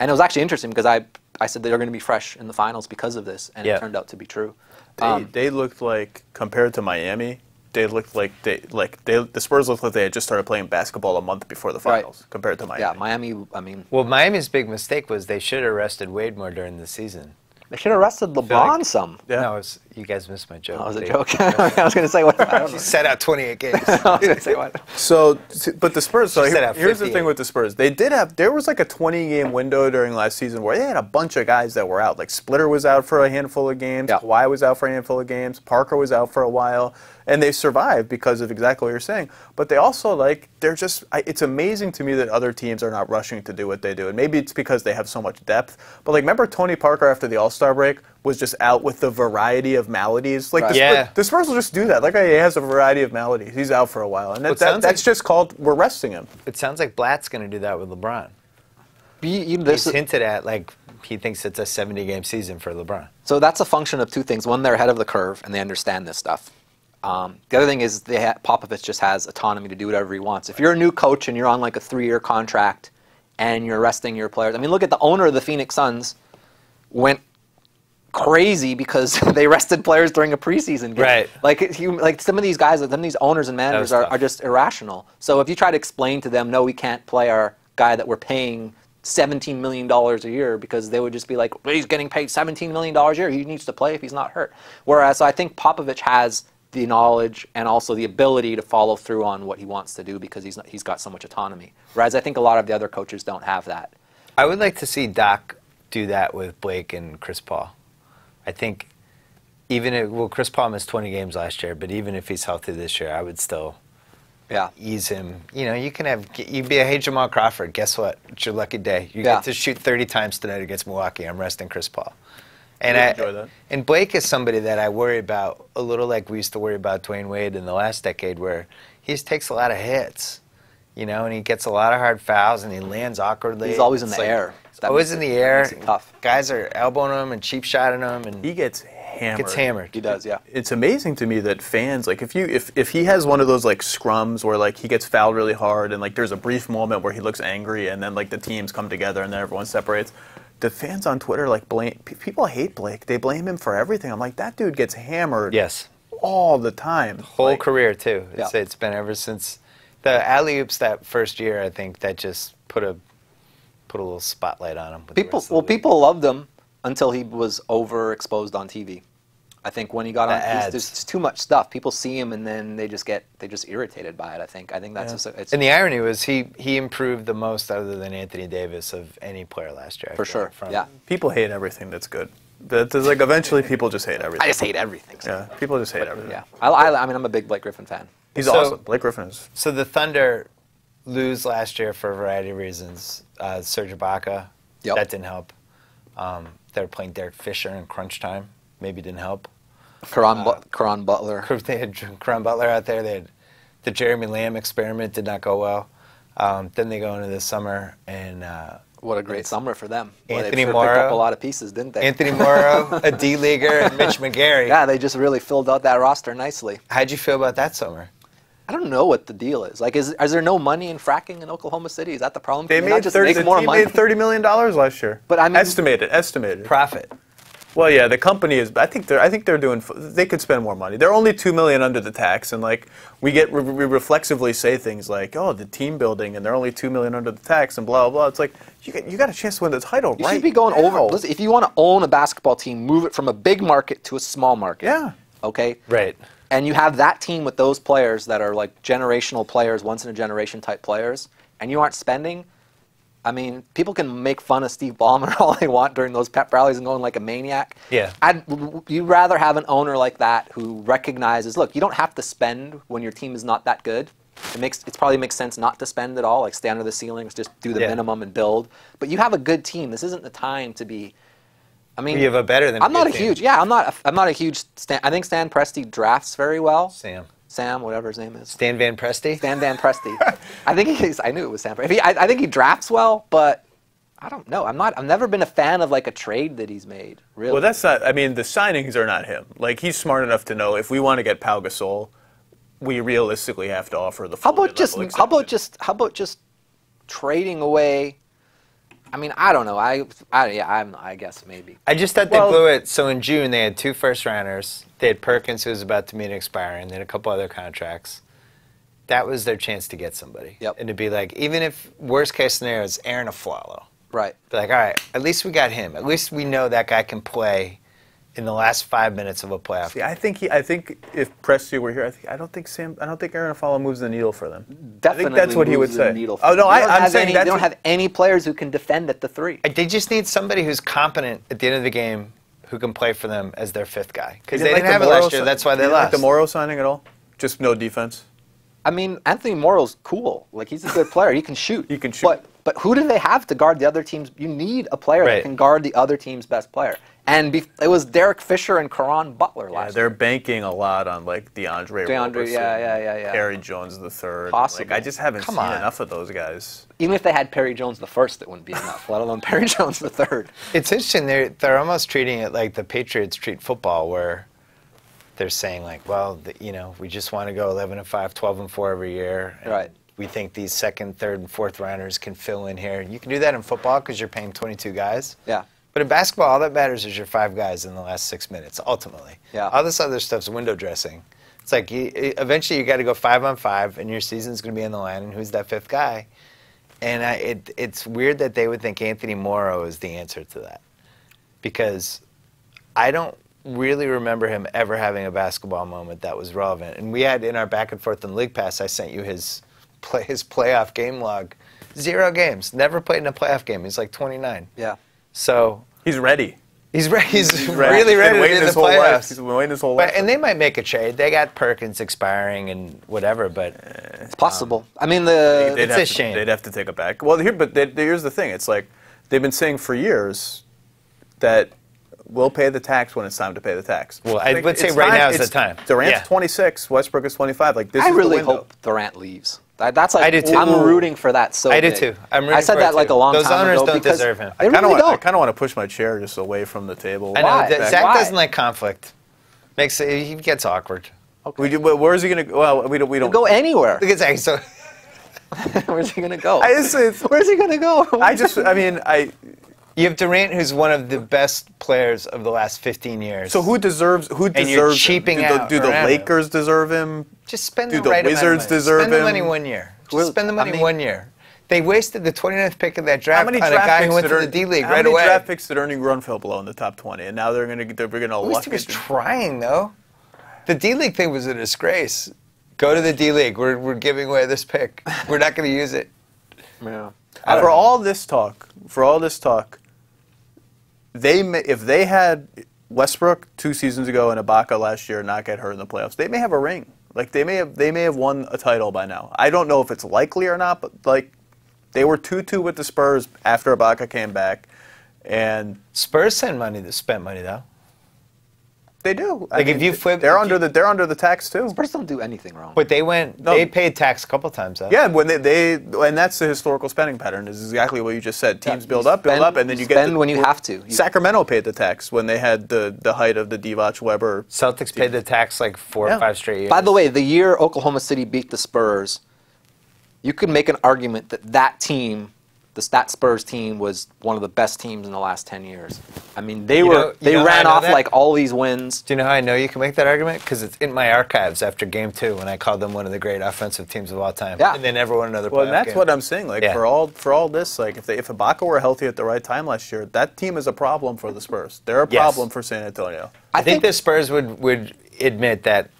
[SPEAKER 2] and it was actually interesting because I I said they're going to be fresh in the finals because of this, and
[SPEAKER 1] Yeah.
[SPEAKER 2] it turned out to be true.
[SPEAKER 3] They,
[SPEAKER 2] Um,
[SPEAKER 3] they looked like compared to Miami, they looked like they like they the Spurs looked like they had just started playing basketball a month before the
[SPEAKER 2] Right.
[SPEAKER 3] finals compared to Miami.
[SPEAKER 2] yeah, Miami. I mean,
[SPEAKER 1] Well, Miami's big mistake was they should have arrested Wade more during the season.
[SPEAKER 2] They should have arrested LeBron
[SPEAKER 1] like-
[SPEAKER 2] some.
[SPEAKER 3] Yeah.
[SPEAKER 1] No, it was, you guys missed my joke.
[SPEAKER 2] Oh, that was a joke. I was going to say what. I.
[SPEAKER 1] She set out 28 games.
[SPEAKER 2] I was going to say what.
[SPEAKER 3] So, but the Spurs. So here- here's the thing with the Spurs. They did have. There was like a 20 game window during last season where they had a bunch of guys that were out. Like Splitter was out for a handful of games.
[SPEAKER 2] Yeah.
[SPEAKER 3] Kawhi was out for a handful of games. Parker was out for a while, and they survived because of exactly what you're saying. But they also like they're just. I, it's amazing to me that other teams are not rushing to do what they do, and maybe it's because they have so much depth. But like, remember Tony Parker after the All Star break was just out with the variety of maladies. Like
[SPEAKER 2] Right.
[SPEAKER 3] the,
[SPEAKER 1] Yeah.
[SPEAKER 3] The Spurs will just do that. Like he has a variety of maladies. He's out for a while, and that,
[SPEAKER 1] it
[SPEAKER 3] that, that's
[SPEAKER 1] like-
[SPEAKER 3] just called we're resting him.
[SPEAKER 1] It sounds like Blatt's going to do that with LeBron.
[SPEAKER 2] You- you- this
[SPEAKER 1] He's
[SPEAKER 2] is-
[SPEAKER 1] hinted at like he thinks it's a 70 game season for LeBron.
[SPEAKER 2] so that's a function of two things. One, they're ahead of the curve and they understand this stuff. Um, the other thing is they ha- Popovich just has autonomy to do whatever he wants. If you're a new coach and you're on like a three-year contract and you're resting your players, I mean, look at the owner of the Phoenix Suns went crazy because they rested players during a preseason game.
[SPEAKER 1] Right.
[SPEAKER 2] Like like some of these guys, some of these owners and managers are,
[SPEAKER 1] tough.
[SPEAKER 2] are just irrational. So if you try to explain to them, no, we can't play our guy that we're paying $17 million a year because they would just be like, well, he's getting paid $17 million a year. He needs to play if he's not hurt. Whereas I think Popovich has the knowledge and also the ability to follow through on what he wants to do because he's, not, he's got so much autonomy. Whereas I think a lot of the other coaches don't have that.
[SPEAKER 1] I would like to see Doc do that with Blake and Chris Paul. I think even if well, Chris Paul missed 20 games last year, but even if he's healthy this year, I would still
[SPEAKER 2] Yeah.
[SPEAKER 1] ease him. You know, you can have you be a hey Jamal Crawford. Guess what? It's your lucky day. You
[SPEAKER 2] Yeah.
[SPEAKER 1] get to shoot 30 times tonight against Milwaukee. I'm resting Chris Paul. And I
[SPEAKER 3] enjoy that.
[SPEAKER 1] and Blake is somebody that I worry about a little like we used to worry about Dwyane Wade in the last decade, where he takes a lot of hits. You know, and he gets a lot of hard fouls, and he lands awkwardly.
[SPEAKER 2] He's always in the
[SPEAKER 1] like-
[SPEAKER 2] air.
[SPEAKER 1] He's
[SPEAKER 2] That
[SPEAKER 1] always in the air.
[SPEAKER 2] tough.
[SPEAKER 1] Guys are elbowing him and cheap shotting him, and
[SPEAKER 3] He gets hammered.
[SPEAKER 1] gets hammered.
[SPEAKER 2] He does, yeah.
[SPEAKER 3] It's amazing to me that fans like if you if if he has one of those like scrums where like he gets fouled really hard and like there's a brief moment where he looks angry and then like the teams come together and then everyone separates. The fans on Twitter like blame people hate Blake. They blame him for everything. I'm like that dude gets hammered.
[SPEAKER 1] Yes.
[SPEAKER 3] all the time.
[SPEAKER 1] whole
[SPEAKER 3] Like,
[SPEAKER 1] career too. It's,
[SPEAKER 2] Yeah.
[SPEAKER 1] it's been ever since the alley oops that first year. I think that just put a put a little spotlight on him.
[SPEAKER 2] People,
[SPEAKER 1] rest of the
[SPEAKER 2] well, people loved him until he was overexposed on TV. I think when he got
[SPEAKER 1] The
[SPEAKER 2] on, he's,
[SPEAKER 1] ads.
[SPEAKER 2] there's just too much stuff. People see him and then they just get they just irritated by it. I think. I think that's
[SPEAKER 3] Yeah.
[SPEAKER 2] just a, it's
[SPEAKER 1] And the irony was he he improved the most other than Anthony Davis of any player last year. I
[SPEAKER 2] for sure.
[SPEAKER 1] like, from-
[SPEAKER 2] Yeah,
[SPEAKER 3] people hate everything that's good. That- There's like eventually people just hate everything.
[SPEAKER 2] I just hate everything. so-
[SPEAKER 3] Yeah, people just hate everything.
[SPEAKER 2] yeah. I, I, I mean, I'm a big Blake Griffin fan.
[SPEAKER 3] He's
[SPEAKER 1] So-
[SPEAKER 3] awesome. Blake Griffin is.
[SPEAKER 1] So the Thunder lose last year for a variety of reasons. Uh, Serge Ibaka,
[SPEAKER 2] Yep.
[SPEAKER 1] that didn't help. Um, they were playing Derek Fisher in crunch time. Maybe didn't help.
[SPEAKER 2] Caron,
[SPEAKER 1] Uh,
[SPEAKER 2] Bu- Caron Butler.
[SPEAKER 1] They had Caron Butler out there. They had the Jeremy Lamb experiment did not go well. Um, then they go into the summer and uh,
[SPEAKER 2] What a great summer for them.
[SPEAKER 1] Anthony
[SPEAKER 2] they sure picked up
[SPEAKER 1] Morrow.
[SPEAKER 2] a lot of pieces, didn't they?
[SPEAKER 1] Anthony Morrow, a D leaguer, and Mitch McGary.
[SPEAKER 2] yeah, they just really filled out that roster nicely.
[SPEAKER 1] How'd you feel about that summer?
[SPEAKER 2] I don't know what the deal is. Like, is, is there no money in fracking in Oklahoma City? Is that the problem?
[SPEAKER 3] They
[SPEAKER 2] Can not
[SPEAKER 3] made
[SPEAKER 2] just
[SPEAKER 3] thirty.
[SPEAKER 2] make
[SPEAKER 3] The
[SPEAKER 2] more
[SPEAKER 3] team
[SPEAKER 2] money.
[SPEAKER 3] made thirty million dollars last year.
[SPEAKER 2] But I mean-
[SPEAKER 3] estimated, estimated.
[SPEAKER 1] Profit.
[SPEAKER 3] Well, yeah, the company is. I think they're. I think they're doing. They could spend more money. They're only two million under the tax, and like we get, we we reflexively say things like, "Oh, the team building," and they're only two million under the tax, and blah blah. blah. It's like you got you got a chance to win the title,
[SPEAKER 2] You
[SPEAKER 3] right?
[SPEAKER 2] should be going
[SPEAKER 3] now.
[SPEAKER 2] over. Listen, if you want to own a basketball team, move it from a big market to a small market.
[SPEAKER 3] Yeah.
[SPEAKER 2] Okay.
[SPEAKER 1] Right.
[SPEAKER 2] And you have that team with those players that are like generational players, once in a generation type players, and you aren't spending. I mean, people can make fun of Steve Ballmer all they want during those pep rallies and going like a maniac.
[SPEAKER 1] Yeah.
[SPEAKER 2] I'd you'd rather have an owner like that who recognizes, look, you don't have to spend when your team is not that good. It makes it probably makes sense not to spend at all, like stay under the ceilings, just do the
[SPEAKER 1] Yeah.
[SPEAKER 2] minimum and build. But you have a good team. This isn't the time to be. I mean,
[SPEAKER 1] You have a better than
[SPEAKER 2] I'm not a
[SPEAKER 1] good
[SPEAKER 2] huge. Yeah, I'm not. A, I'm not a huge. Stan, I think Stan Presti drafts very well.
[SPEAKER 1] Sam.
[SPEAKER 2] Sam, whatever his name is.
[SPEAKER 1] Stan Van Presti?
[SPEAKER 2] Stan Van Presti. I think he's. I knew it was Stan. Presti. If he, I, I think he drafts well, but I don't know. I'm not. I've never been a fan of like a trade that he's made. Really.
[SPEAKER 3] Well, that's not. I mean, the signings are not him. Like he's smart enough to know if we want to get Pau Gasol, we realistically have to offer the.
[SPEAKER 2] how about just?
[SPEAKER 3] mid-level
[SPEAKER 2] How about just? How about just trading away? I mean, I don't know. I. I yeah. I'm. I guess maybe.
[SPEAKER 1] I just thought
[SPEAKER 3] Well-
[SPEAKER 1] they blew it. So in June, they had two first rounders. They had Perkins, who was about to meet an expiring, and then a couple other contracts. That was their chance to get somebody.
[SPEAKER 2] Yep.
[SPEAKER 1] And to be like, even if worst case scenario is Arron Afflalo,
[SPEAKER 2] Right.
[SPEAKER 1] be like, all right, at least we got him. At least we know that guy can play in the last five minutes of a playoff.
[SPEAKER 3] See, I think he. I think if Presti were here, I, think, I don't think Sam. I don't think Arron Afflalo moves the needle for them.
[SPEAKER 2] Definitely.
[SPEAKER 3] I think that's what he would
[SPEAKER 2] moves the
[SPEAKER 3] say.
[SPEAKER 2] needle
[SPEAKER 3] oh no, I,
[SPEAKER 2] don't
[SPEAKER 3] I'm
[SPEAKER 2] have
[SPEAKER 3] saying
[SPEAKER 2] any,
[SPEAKER 3] that's
[SPEAKER 2] they don't have any players who can defend at the three.
[SPEAKER 1] Uh, they just need somebody who's competent at the end of the game who can play for them as their fifth guy. Because
[SPEAKER 3] You
[SPEAKER 1] they
[SPEAKER 3] like
[SPEAKER 1] didn't
[SPEAKER 3] the
[SPEAKER 1] have it last year. That's why they
[SPEAKER 3] didn't
[SPEAKER 1] lost.
[SPEAKER 3] Like the Morrow signing at all? Just no defense.
[SPEAKER 2] I mean, Anthony Morrow's cool. Like he's a good player. He can shoot.
[SPEAKER 3] He can shoot.
[SPEAKER 2] But but who do they have to guard the other team's? You need a player
[SPEAKER 1] Right.
[SPEAKER 2] that can guard the other team's best player. And be, it was Derek Fisher and Caron Butler last.
[SPEAKER 3] Yeah,
[SPEAKER 2] last.
[SPEAKER 3] they're banking a lot on like DeAndre.
[SPEAKER 2] DeAndre,
[SPEAKER 3] Roberson,
[SPEAKER 2] yeah, yeah, yeah, yeah.
[SPEAKER 3] Perry Jones the third.
[SPEAKER 2] Possible.
[SPEAKER 3] Like I just haven't
[SPEAKER 1] Come
[SPEAKER 3] seen
[SPEAKER 1] on.
[SPEAKER 3] enough of those guys.
[SPEAKER 2] Even if they had Perry Jones the first, it wouldn't be enough. let alone Perry Jones the third.
[SPEAKER 1] It's interesting. They're they're almost treating it like the Patriots treat football, where they're saying like, well, the, you know, we just want to go 11 and 5, 12 and 4 every year. and
[SPEAKER 2] Right.
[SPEAKER 1] We think these second, third, and fourth rounders can fill in here. You can do that in football because you're paying 22 guys.
[SPEAKER 2] Yeah.
[SPEAKER 1] But in basketball, all that matters is your five guys in the last six minutes. Ultimately,
[SPEAKER 2] Yeah.
[SPEAKER 1] All this other stuff's window dressing. It's like you, eventually you got to go five on five, and your season's going to be on the line. And who's that fifth guy? And I, it, it's weird that they would think Anthony Morrow is the answer to that, because I don't really remember him ever having a basketball moment that was relevant. And we had in our back and forth in League Pass, I sent you his play, his playoff game log. Zero games, never played in a playoff game. He's like 29.
[SPEAKER 2] Yeah.
[SPEAKER 1] So
[SPEAKER 3] He's ready.
[SPEAKER 1] he's ready. He's
[SPEAKER 3] Ready.
[SPEAKER 1] really
[SPEAKER 3] He's
[SPEAKER 1] ready to
[SPEAKER 3] waiting
[SPEAKER 1] be in the
[SPEAKER 3] his whole life.
[SPEAKER 1] playoffs.
[SPEAKER 3] He's been waiting his whole life.
[SPEAKER 1] And they might make a trade. They got Perkins expiring and whatever. But eh,
[SPEAKER 2] It's possible. I mean, the
[SPEAKER 3] they'd
[SPEAKER 1] It's
[SPEAKER 3] have
[SPEAKER 1] a
[SPEAKER 3] to,
[SPEAKER 1] shame.
[SPEAKER 3] They'd have to take it back. Well, here, but they, here's the thing: it's like they've been saying for years that we'll pay the tax when it's time to pay the tax.
[SPEAKER 1] Well, I
[SPEAKER 3] Like,
[SPEAKER 1] would say
[SPEAKER 3] it's
[SPEAKER 1] right
[SPEAKER 3] time-
[SPEAKER 1] now is the time.
[SPEAKER 3] Durant's
[SPEAKER 1] Yeah.
[SPEAKER 3] 26, Westbrook is 25. Like this
[SPEAKER 2] I
[SPEAKER 3] is
[SPEAKER 2] really
[SPEAKER 3] the window.
[SPEAKER 2] hope Durant leaves. That, that's like
[SPEAKER 1] I do too.
[SPEAKER 2] I'm rooting for that so.
[SPEAKER 1] I do
[SPEAKER 2] big.
[SPEAKER 1] too. I'm rooting
[SPEAKER 2] I said
[SPEAKER 1] for
[SPEAKER 2] that like
[SPEAKER 1] too.
[SPEAKER 2] a long
[SPEAKER 1] Those
[SPEAKER 2] time
[SPEAKER 1] owners
[SPEAKER 2] ago
[SPEAKER 1] don't
[SPEAKER 2] because
[SPEAKER 1] deserve him.
[SPEAKER 2] I
[SPEAKER 3] I kind of
[SPEAKER 2] really
[SPEAKER 3] want. I kind of want to push my chair just away from the table.
[SPEAKER 1] I know
[SPEAKER 2] Why?
[SPEAKER 1] that Zach
[SPEAKER 2] Why?
[SPEAKER 1] doesn't like conflict. Makes it, he gets awkward.
[SPEAKER 3] We do, but where is he going to? Well, we don't. We don't
[SPEAKER 2] Go anywhere.
[SPEAKER 1] Look at Zach. So
[SPEAKER 2] Where's he gonna go?
[SPEAKER 3] I just,
[SPEAKER 2] Where's he gonna go?
[SPEAKER 3] I just. I mean, I.
[SPEAKER 1] you have Durant, who's one of the best players of the last 15 years.
[SPEAKER 3] So who deserves? Who
[SPEAKER 1] And
[SPEAKER 3] deserves?
[SPEAKER 1] you're
[SPEAKER 3] him?
[SPEAKER 1] cheaping
[SPEAKER 3] do the,
[SPEAKER 1] out
[SPEAKER 3] do the
[SPEAKER 1] around him.
[SPEAKER 3] Lakers deserve him?
[SPEAKER 1] just spend
[SPEAKER 3] do
[SPEAKER 1] the,
[SPEAKER 3] the
[SPEAKER 1] right amount of
[SPEAKER 3] Wizards
[SPEAKER 1] money.
[SPEAKER 3] deserve
[SPEAKER 1] Spend the money one year. Just
[SPEAKER 2] Well,
[SPEAKER 1] spend the
[SPEAKER 2] I
[SPEAKER 1] money
[SPEAKER 2] mean-
[SPEAKER 1] one year. They wasted the 29th pick of that draft
[SPEAKER 3] many
[SPEAKER 1] on a guy who went to the D League right away.
[SPEAKER 3] how many draft picks did Ernie Grunfeld blow in the top 20? And now they're going to they're going to
[SPEAKER 1] At least he was
[SPEAKER 3] into.
[SPEAKER 1] trying, though. The D League thing was a disgrace. Go to the D League. We're, we're giving away this pick. We're not going to use it.
[SPEAKER 2] yeah.
[SPEAKER 3] For
[SPEAKER 1] know.
[SPEAKER 3] all this talk, for all this talk, they may, if they had Westbrook two seasons ago and Ibaka last year not get hurt in the playoffs, they may have a ring. Like they may have they may have won a title by now. I don't know if it's likely or not, but like they were two two with the Spurs after Ibaka came back, and
[SPEAKER 1] Spurs send money to spend money, though.
[SPEAKER 3] They do. I
[SPEAKER 1] Like, if you flip-
[SPEAKER 3] they're under
[SPEAKER 1] you-
[SPEAKER 3] the they're under the tax too.
[SPEAKER 2] Spurs don't do anything wrong.
[SPEAKER 1] But they went,
[SPEAKER 3] No.
[SPEAKER 1] they paid tax a couple times, though.
[SPEAKER 3] Yeah, when they, they and that's the historical spending pattern is exactly what you just said. Teams
[SPEAKER 2] Yeah,
[SPEAKER 3] build
[SPEAKER 2] you
[SPEAKER 3] up, build up, and then you, get
[SPEAKER 2] spend
[SPEAKER 3] the,
[SPEAKER 2] when you have to. You-
[SPEAKER 3] Sacramento paid the tax when they had the, the height of the Divac Webber.
[SPEAKER 1] Celtics paid the tax like four
[SPEAKER 3] Yeah.
[SPEAKER 1] or five straight years.
[SPEAKER 2] By the way, the year Oklahoma City beat the Spurs, you could make an argument that that team, the that Spurs team, was one of the best teams in the last ten years. I mean, they
[SPEAKER 1] You
[SPEAKER 2] were
[SPEAKER 1] know- you
[SPEAKER 2] they
[SPEAKER 1] know how I
[SPEAKER 2] ran off
[SPEAKER 1] that?
[SPEAKER 2] like all these wins.
[SPEAKER 1] Do you know how I know you can make that argument? Because it's in my archives after game two when I called them one of the great offensive teams of all time.
[SPEAKER 2] Yeah.
[SPEAKER 1] And they never won another
[SPEAKER 3] Well, and that's
[SPEAKER 1] game.
[SPEAKER 3] what I'm saying. Like
[SPEAKER 1] Yeah.
[SPEAKER 3] for all for all this, like if they, if Ibaka were healthy at the right time last year, that team is a problem for the Spurs. They're a
[SPEAKER 1] Yes.
[SPEAKER 3] problem for San Antonio.
[SPEAKER 1] I, think, the Spurs would, would admit that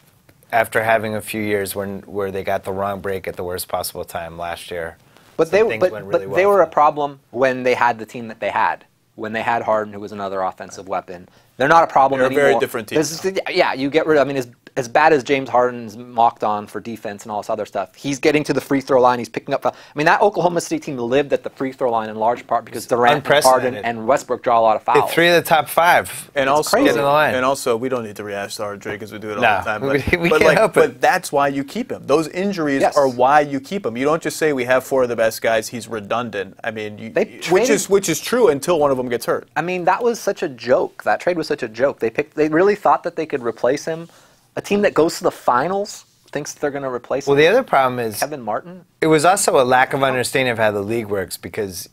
[SPEAKER 1] after having a few years when where they got the wrong break at the worst possible time last year.
[SPEAKER 2] But
[SPEAKER 1] some
[SPEAKER 2] they,
[SPEAKER 1] things
[SPEAKER 2] but, but
[SPEAKER 1] really
[SPEAKER 2] they were a problem when they had the team that they had. When they had Harden, who was another offensive weapon. They're not a problem
[SPEAKER 3] They're a very different team
[SPEAKER 2] This is- yeah, you get rid of. I mean, as, as bad as James Harden's mocked on for defense and all this other stuff, he's getting to the free throw line. He's picking up. I mean, that Oklahoma City team lived at the free throw line in large part because Durant, and Harden,
[SPEAKER 1] unprecedented.
[SPEAKER 2] and Westbrook draw a lot of
[SPEAKER 1] They had
[SPEAKER 2] fouls.
[SPEAKER 1] three of the top five.
[SPEAKER 3] And
[SPEAKER 1] It's
[SPEAKER 3] also,
[SPEAKER 1] crazy. in the line.
[SPEAKER 3] and also, we don't need to rehash our Drake because we do it all
[SPEAKER 1] No,
[SPEAKER 3] the time.
[SPEAKER 1] we-
[SPEAKER 3] But,
[SPEAKER 1] we
[SPEAKER 3] but
[SPEAKER 1] can't
[SPEAKER 3] like,
[SPEAKER 1] help
[SPEAKER 3] but
[SPEAKER 1] it.
[SPEAKER 3] that's why you keep him. Those injuries
[SPEAKER 2] Yes.
[SPEAKER 3] are why you keep him. You don't just say we have four of the best guys. He's redundant. I mean, you,
[SPEAKER 2] They
[SPEAKER 3] which is which is true until one of them gets hurt.
[SPEAKER 2] I mean, that was such a joke. That trade was such a joke. They picked. They really thought that they could replace him. A team that goes to the finals thinks they're going to replace
[SPEAKER 1] Well,
[SPEAKER 2] him.
[SPEAKER 1] the other problem is
[SPEAKER 2] Kevin Martin.
[SPEAKER 1] it was also a lack of understanding of how the league works because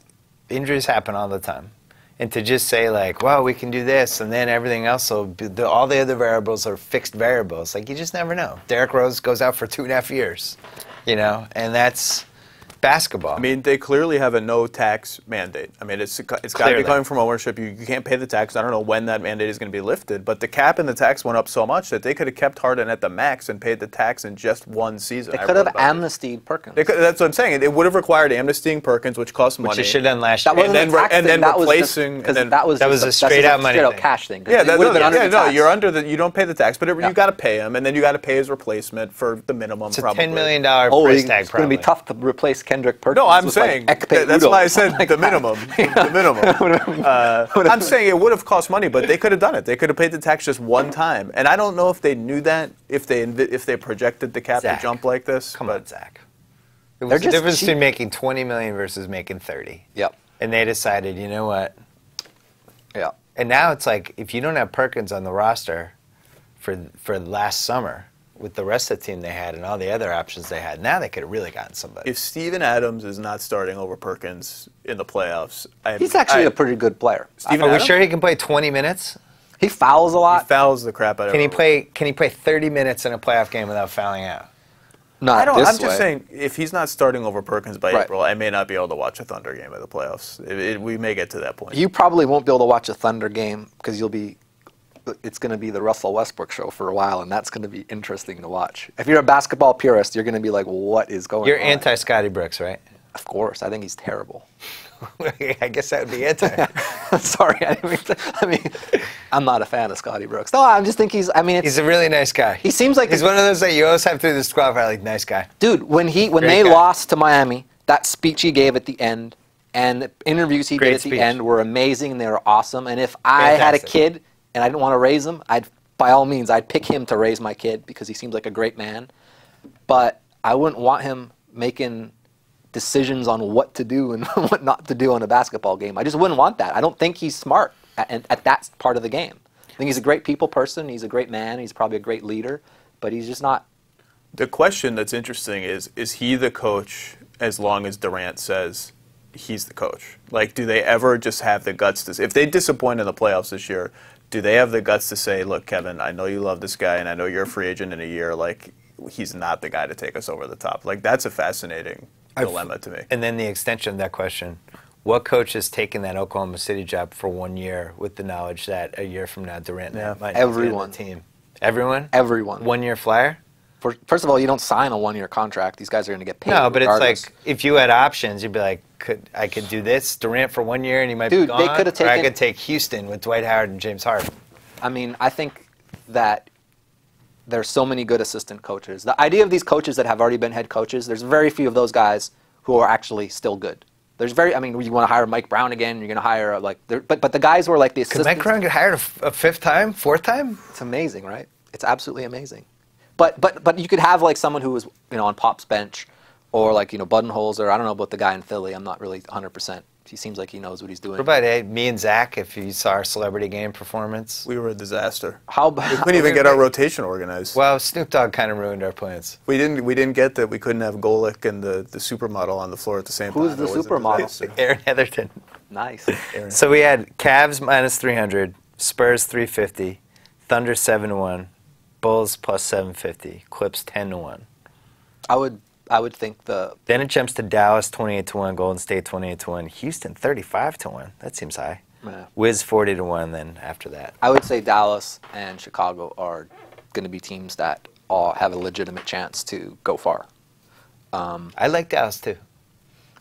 [SPEAKER 1] injuries happen all the time. And to just say like, well, we can do this, and then everything else will be, the, all the other variables are fixed variables. Like you just never know. Derrick Rose goes out for two and a half years, you know, and that's basketball.
[SPEAKER 3] I mean, they clearly have a no tax mandate. I mean, it's it's got to be coming from ownership. You, you can't pay the tax. I don't know when that mandate is going to be lifted, but the cap and the tax went up so much that they could have kept Harden at the max and paid the tax in just one season.
[SPEAKER 2] They
[SPEAKER 3] I
[SPEAKER 2] could have amnestied Perkins.
[SPEAKER 3] They could, that's what I'm saying. It would have required amnestying Perkins, which cost money.
[SPEAKER 1] which should have done last
[SPEAKER 2] That
[SPEAKER 1] year.
[SPEAKER 2] wasn't
[SPEAKER 3] then
[SPEAKER 2] a
[SPEAKER 3] re-
[SPEAKER 2] tax
[SPEAKER 3] and then
[SPEAKER 2] that was
[SPEAKER 3] replacing- and then-
[SPEAKER 2] that was
[SPEAKER 1] That was a straight out money
[SPEAKER 2] straight out
[SPEAKER 1] thing.
[SPEAKER 2] cash thing.
[SPEAKER 3] Yeah, that, no, yeah, no, you're under the. You don't pay the tax, but it,
[SPEAKER 2] Yeah.
[SPEAKER 3] you got to pay him, and then you got to pay his replacement for the minimum.
[SPEAKER 1] it's a
[SPEAKER 3] probably.
[SPEAKER 1] ten million dollar
[SPEAKER 2] Oh,
[SPEAKER 1] price
[SPEAKER 2] it's going to be tough to replace Kendrick Perkins.
[SPEAKER 3] No, I'm
[SPEAKER 2] with, like,
[SPEAKER 3] saying
[SPEAKER 2] Ekpe
[SPEAKER 3] that- that's
[SPEAKER 2] Udoh
[SPEAKER 3] why I said
[SPEAKER 2] like
[SPEAKER 3] the
[SPEAKER 2] that.
[SPEAKER 3] minimum. the minimum. Uh, I'm saying it would have cost money, but they could have done it. They could have paid the tax just one time, and I don't know if they knew that if they invi- if they projected the cap
[SPEAKER 1] Zach,
[SPEAKER 3] to jump like this.
[SPEAKER 1] Come
[SPEAKER 3] but
[SPEAKER 1] on, Zach. It was the difference
[SPEAKER 2] cheap.
[SPEAKER 1] between making twenty million versus making thirty.
[SPEAKER 2] Yep.
[SPEAKER 1] And they decided, you know what?
[SPEAKER 2] Yeah.
[SPEAKER 1] And now it's like if you don't have Perkins on the roster for for last summer with the rest of the team they had and all the other options they had. Now they could have really gotten somebody.
[SPEAKER 3] If Steven Adams is not starting over Perkins in the playoffs, I,
[SPEAKER 2] He's actually
[SPEAKER 3] I,
[SPEAKER 2] a pretty good player.
[SPEAKER 3] Steven
[SPEAKER 1] Are we sure he can play 20 minutes?
[SPEAKER 2] He fouls a lot.
[SPEAKER 3] He fouls the crap out of
[SPEAKER 1] Can he
[SPEAKER 3] everyone.
[SPEAKER 1] play? Can he play 30 minutes in a playoff game without fouling out?
[SPEAKER 2] Not
[SPEAKER 3] I don't.
[SPEAKER 2] this
[SPEAKER 3] I'm just saying, if he's not starting over Perkins by
[SPEAKER 2] Right.
[SPEAKER 3] April, I may not be able to watch a Thunder game at the playoffs. It, it, we may get to that point.
[SPEAKER 2] You probably won't be able to watch a Thunder game because you'll be. It's going to be the Russell Westbrook show for a while, and that's going to be interesting to watch. If you're a basketball purist, you're going to be like, "What is going on?
[SPEAKER 1] You're anti Scotty Brooks, right?
[SPEAKER 2] Of course, I think he's terrible.
[SPEAKER 1] I guess that would be anti.
[SPEAKER 2] Sorry, I mean I mean, I'm not a fan of Scotty Brooks. No, I just think he's. I mean, it's,
[SPEAKER 1] He's a really nice guy.
[SPEAKER 2] he seems like
[SPEAKER 1] He's
[SPEAKER 2] a-
[SPEAKER 1] one of those that you always have through the squad. Like nice guy.
[SPEAKER 2] dude. When he when
[SPEAKER 1] Great
[SPEAKER 2] they
[SPEAKER 1] guy.
[SPEAKER 2] lost to Miami, that speech he gave at the end and the interviews he
[SPEAKER 1] Great
[SPEAKER 2] did at
[SPEAKER 1] speech.
[SPEAKER 2] the end were amazing. and They were awesome. And if I had a kid and I didn't want to raise him, I'd by all means I'd pick him to raise my kid because he seems like a great man. But I wouldn't want him making decisions on what to do and what not to do on a basketball game. I just wouldn't want that. I don't think he's smart at, at that part of the game. I think he's a great people person. He's a great man. He's probably a great leader, but he's just not.
[SPEAKER 3] The question that's interesting is is he the coach as long as Durant says he's the coach? Like, do they ever just have the guts to, if they disappoint in the playoffs this year, do they have the guts to say, look, Kevin, I know you love this guy and I know you're a free agent in a year. Like, he's not the guy to take us over the top? Like, that's a fascinating dilemma to me.
[SPEAKER 1] And then the extension of that question: What coach has taken that Oklahoma City job for one year with the knowledge that a year from now Durant
[SPEAKER 3] Yeah.
[SPEAKER 1] might not be on the
[SPEAKER 2] Everyone.
[SPEAKER 1] team? Everyone.
[SPEAKER 2] Everyone.
[SPEAKER 1] One year flyer.
[SPEAKER 2] For, first of all, you don't sign a one-year contract. These guys are going to get paid.
[SPEAKER 1] No, but
[SPEAKER 2] regardless.
[SPEAKER 1] it's like if you had options, you'd be like, could I could do this Durant for one year and he might
[SPEAKER 2] Dude,
[SPEAKER 1] be
[SPEAKER 2] they could have
[SPEAKER 1] or I could take Houston with Dwight Howard and James Harden.
[SPEAKER 2] I mean, I think that there's so many good assistant coaches. The idea of these coaches that have already been head coaches, there's very few of those guys who are actually still good. There's very, I mean, you want to hire Mike Brown again, you're going to hire uh, like, but but the guys who are like the
[SPEAKER 1] Could
[SPEAKER 2] assistants.
[SPEAKER 1] Mike Brown get hired a, f- a fifth time, fourth time?
[SPEAKER 2] It's amazing, right? It's absolutely amazing. But but but you could have like someone who was you know on Pop's bench, or like you know Budenholzer or I don't know about the guy in Philly. I'm not really 100. percent He seems like he knows what he's doing.
[SPEAKER 1] What about me and Zach? If you saw our celebrity game performance,
[SPEAKER 3] We were a disaster.
[SPEAKER 2] How about We
[SPEAKER 3] couldn't even get our rotation organized.
[SPEAKER 1] well, Snoop Dogg kind of ruined our plans.
[SPEAKER 3] we didn't. We didn't get that. We couldn't have Golick and the, the supermodel on the floor at the same
[SPEAKER 2] Who's
[SPEAKER 3] time.
[SPEAKER 2] Who's the
[SPEAKER 3] It was a
[SPEAKER 2] supermodel?
[SPEAKER 1] Erin Heatherton.
[SPEAKER 2] nice?
[SPEAKER 1] So we had Cavs minus 300, Spurs 350, Thunder 7 to 1, Bulls plus 750, Clips 10 to 1.
[SPEAKER 2] I would I would think the
[SPEAKER 1] Then it jumps to Dallas 28 to 1, Golden State 28 to 1, Houston 35 to 1. That seems high.
[SPEAKER 2] Yeah.
[SPEAKER 1] Wiz 40 to 1 then after that.
[SPEAKER 2] I would say Dallas and Chicago are going to be teams that all have a legitimate chance to go far.
[SPEAKER 1] Um, I like Dallas too.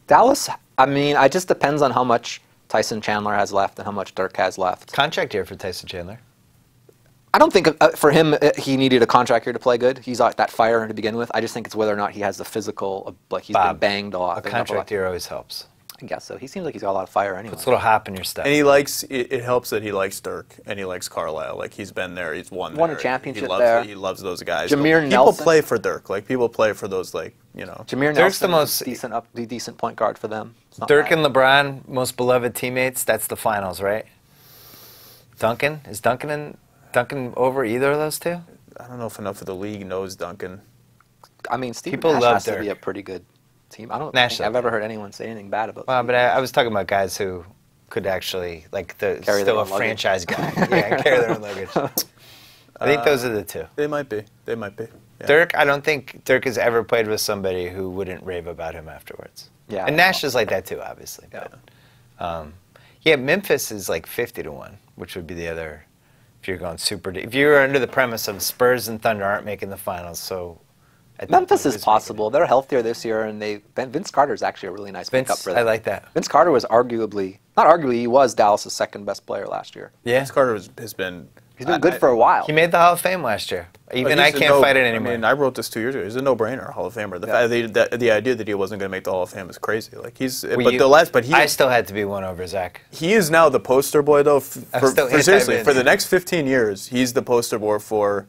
[SPEAKER 2] Dallas, I mean, it just depends on how much Tyson Chandler has left and how much Dirk has left.
[SPEAKER 1] Contract year for Tyson Chandler.
[SPEAKER 2] I don't think uh, for him uh, he needed a contract here to play good. He's uh, that fire to begin with. I just think it's whether or not he has the physical, uh, like he's
[SPEAKER 1] Bob,
[SPEAKER 2] been banged a lot.
[SPEAKER 1] A
[SPEAKER 2] banged up
[SPEAKER 1] contract
[SPEAKER 2] lot.
[SPEAKER 1] year always helps.
[SPEAKER 2] I guess so. He seems like he's got a lot of fire anyway.
[SPEAKER 1] Puts a little hop in your step.
[SPEAKER 3] And he likes. It, it helps that he likes Dirk and he likes Carlisle. Like he's been there. He's won.
[SPEAKER 2] Won a
[SPEAKER 3] there.
[SPEAKER 2] championship
[SPEAKER 3] he loves,
[SPEAKER 2] there.
[SPEAKER 3] He loves those guys.
[SPEAKER 2] Jameer
[SPEAKER 3] people
[SPEAKER 2] Nelson.
[SPEAKER 3] play for Dirk. Like people play for those. Like you know.
[SPEAKER 2] Jameer
[SPEAKER 1] Dirk's the most-
[SPEAKER 2] decent up, the decent point guard for them. It's
[SPEAKER 1] Dirk
[SPEAKER 2] bad.
[SPEAKER 1] and LeBron, most beloved teammates. That's the finals, right? Duncan is Duncan and Duncan over either of those two?
[SPEAKER 3] I don't know if enough of the league knows Duncan.
[SPEAKER 2] I mean, Steve
[SPEAKER 1] People
[SPEAKER 2] Nash
[SPEAKER 1] love
[SPEAKER 2] has to be a pretty good team. I don't
[SPEAKER 1] Nash
[SPEAKER 2] think I've
[SPEAKER 1] does.
[SPEAKER 2] ever heard anyone say anything bad about.
[SPEAKER 1] Well,
[SPEAKER 2] Steve
[SPEAKER 1] but I, I was talking about guys who could actually like the
[SPEAKER 2] Carry
[SPEAKER 1] still a
[SPEAKER 2] luggage.
[SPEAKER 1] franchise guy. yeah, carry their own luggage. I think those are the two.
[SPEAKER 3] They might be. They might be. Yeah.
[SPEAKER 1] Dirk, I don't think Dirk has ever played with somebody who wouldn't rave about him afterwards.
[SPEAKER 2] Yeah,
[SPEAKER 1] and Nash is like that too, obviously. But, um, yeah, Memphis is like fifty to one, which would be the other. If you're going super, deep. if you're under the premise of Spurs and Thunder aren't making the finals, so
[SPEAKER 2] Memphis is possible. They're healthier this year, and they Vince Carter is actually a really nice pickup
[SPEAKER 1] Vince,
[SPEAKER 2] for them.
[SPEAKER 1] I like that.
[SPEAKER 2] Vince Carter was arguably not arguably he was Dallas' second best player last year.
[SPEAKER 1] Yeah,
[SPEAKER 3] Vince Carter has, has been.
[SPEAKER 2] He's been good
[SPEAKER 3] I-
[SPEAKER 2] for a while.
[SPEAKER 1] he made the Hall of Fame last year. Even I can't
[SPEAKER 3] no-
[SPEAKER 1] fight it anymore.
[SPEAKER 3] I mean, I wrote this two years ago. He's a no-brainer Hall of Famer. The
[SPEAKER 2] Yeah.
[SPEAKER 3] fact that, he- that the idea that he wasn't going to make the Hall of Fame is crazy. Like he's,
[SPEAKER 1] Well,
[SPEAKER 3] but
[SPEAKER 1] you-
[SPEAKER 3] the last, but he,
[SPEAKER 1] I still had to be one over Zach.
[SPEAKER 3] he is now the poster boy though. For, for seriously, for the next 15 years, he's the poster boy for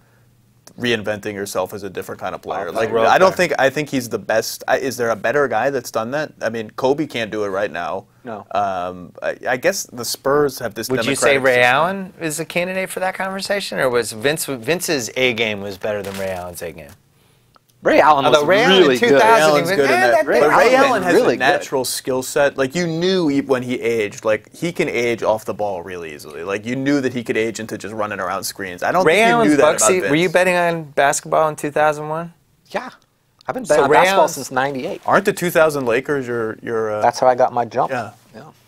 [SPEAKER 3] reinventing yourself as a different kind of player. Like
[SPEAKER 1] road
[SPEAKER 3] I don't think I think he's the best. I, is there a better guy that's done that? I mean, Kobe can't do it right now.
[SPEAKER 2] No.
[SPEAKER 3] Um, I, I guess the Spurs have this.
[SPEAKER 1] Would you say Ray
[SPEAKER 3] system.
[SPEAKER 1] Allen is a candidate for that conversation, or was Vince Vince's A game was better than Ray Allen's A game?
[SPEAKER 2] Ray Allen was
[SPEAKER 1] Although Ray Allen in
[SPEAKER 2] really
[SPEAKER 1] 2000
[SPEAKER 2] good.
[SPEAKER 3] Ray Allen's
[SPEAKER 1] he
[SPEAKER 3] good
[SPEAKER 1] went,
[SPEAKER 3] in
[SPEAKER 1] "Eh,
[SPEAKER 3] that.
[SPEAKER 1] that
[SPEAKER 2] Ray
[SPEAKER 3] but Ray
[SPEAKER 2] Allen
[SPEAKER 3] Allen has
[SPEAKER 2] really
[SPEAKER 3] a
[SPEAKER 2] good.
[SPEAKER 3] natural skill set. Like you knew when he aged, like he can age off the ball really easily. Like you knew that he could age into just running around screens. I don't
[SPEAKER 1] Ray
[SPEAKER 3] think you knew that
[SPEAKER 1] Bucks.
[SPEAKER 3] about
[SPEAKER 1] se-
[SPEAKER 3] Vince.
[SPEAKER 1] Were you betting on basketball in 2001?
[SPEAKER 2] Yeah, I've been
[SPEAKER 1] So
[SPEAKER 2] betting on
[SPEAKER 1] Ray
[SPEAKER 2] basketball
[SPEAKER 1] Allen's-
[SPEAKER 2] since '98.
[SPEAKER 3] Aren't the 2000 Lakers your your? Uh,
[SPEAKER 2] That's how I got my jump.
[SPEAKER 3] Yeah.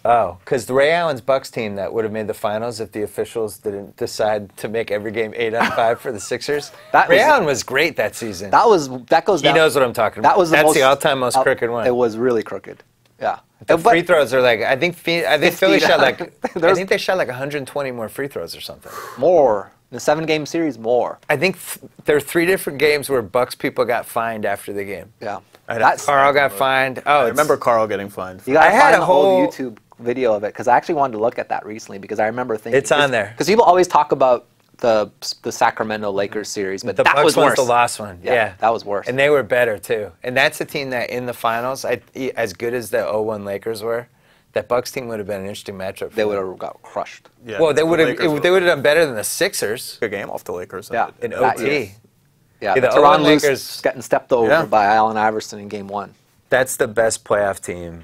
[SPEAKER 2] Yeah.
[SPEAKER 1] Oh, because the Ray Allen's Bucks team that would have made the finals if the officials didn't decide to make every game eight out of five for the Sixers.
[SPEAKER 2] That
[SPEAKER 1] Ray
[SPEAKER 2] was-
[SPEAKER 1] Allen was great that season.
[SPEAKER 2] That was that goes.
[SPEAKER 1] he
[SPEAKER 2] down-
[SPEAKER 1] knows what I'm talking
[SPEAKER 2] That
[SPEAKER 1] about.
[SPEAKER 2] was the
[SPEAKER 1] That's
[SPEAKER 2] most,
[SPEAKER 1] the all-time most
[SPEAKER 2] uh,
[SPEAKER 1] crooked one.
[SPEAKER 2] It was really crooked. Yeah.
[SPEAKER 1] The
[SPEAKER 2] but-
[SPEAKER 1] free throws are like I think Phe- I think Philly shot like I think they shot like 120 more free throws or something.
[SPEAKER 2] more the seven game series. More.
[SPEAKER 1] I think th- there are three different games where Bucks people got fined after the game.
[SPEAKER 2] Yeah.
[SPEAKER 3] I'd
[SPEAKER 2] That's
[SPEAKER 1] Karl got fined. Oh,
[SPEAKER 3] I remember Karl getting fined.
[SPEAKER 2] You got
[SPEAKER 1] I had a
[SPEAKER 2] whole
[SPEAKER 1] whole-
[SPEAKER 2] YouTube video of it because I actually wanted to look at that recently because I remember thinking
[SPEAKER 1] It's on there.
[SPEAKER 2] because people always talk about the the Sacramento Lakers series, but
[SPEAKER 1] the
[SPEAKER 2] that
[SPEAKER 1] Bucks
[SPEAKER 2] was
[SPEAKER 1] was
[SPEAKER 2] worse.
[SPEAKER 1] the last one.
[SPEAKER 2] Yeah,
[SPEAKER 1] Yeah,
[SPEAKER 2] that was worse.
[SPEAKER 1] And they were better too. And that's a team that in the finals, I, as good as the 0-1 Lakers were, that Bucks team would have been an interesting matchup. For
[SPEAKER 2] They would have got crushed.
[SPEAKER 3] Yeah,
[SPEAKER 1] Well, they would have.
[SPEAKER 3] Lakers
[SPEAKER 1] They would have done better than the Sixers
[SPEAKER 3] Good game off the Lakers.
[SPEAKER 2] Yeah.
[SPEAKER 1] in
[SPEAKER 2] That
[SPEAKER 1] OT.
[SPEAKER 2] year. Yeah,
[SPEAKER 1] Yeah, the
[SPEAKER 2] the Toronto Lakers
[SPEAKER 1] Lakers-
[SPEAKER 2] getting stepped over
[SPEAKER 3] Yeah.
[SPEAKER 2] by Allen Iverson in Game One.
[SPEAKER 1] That's the best playoff team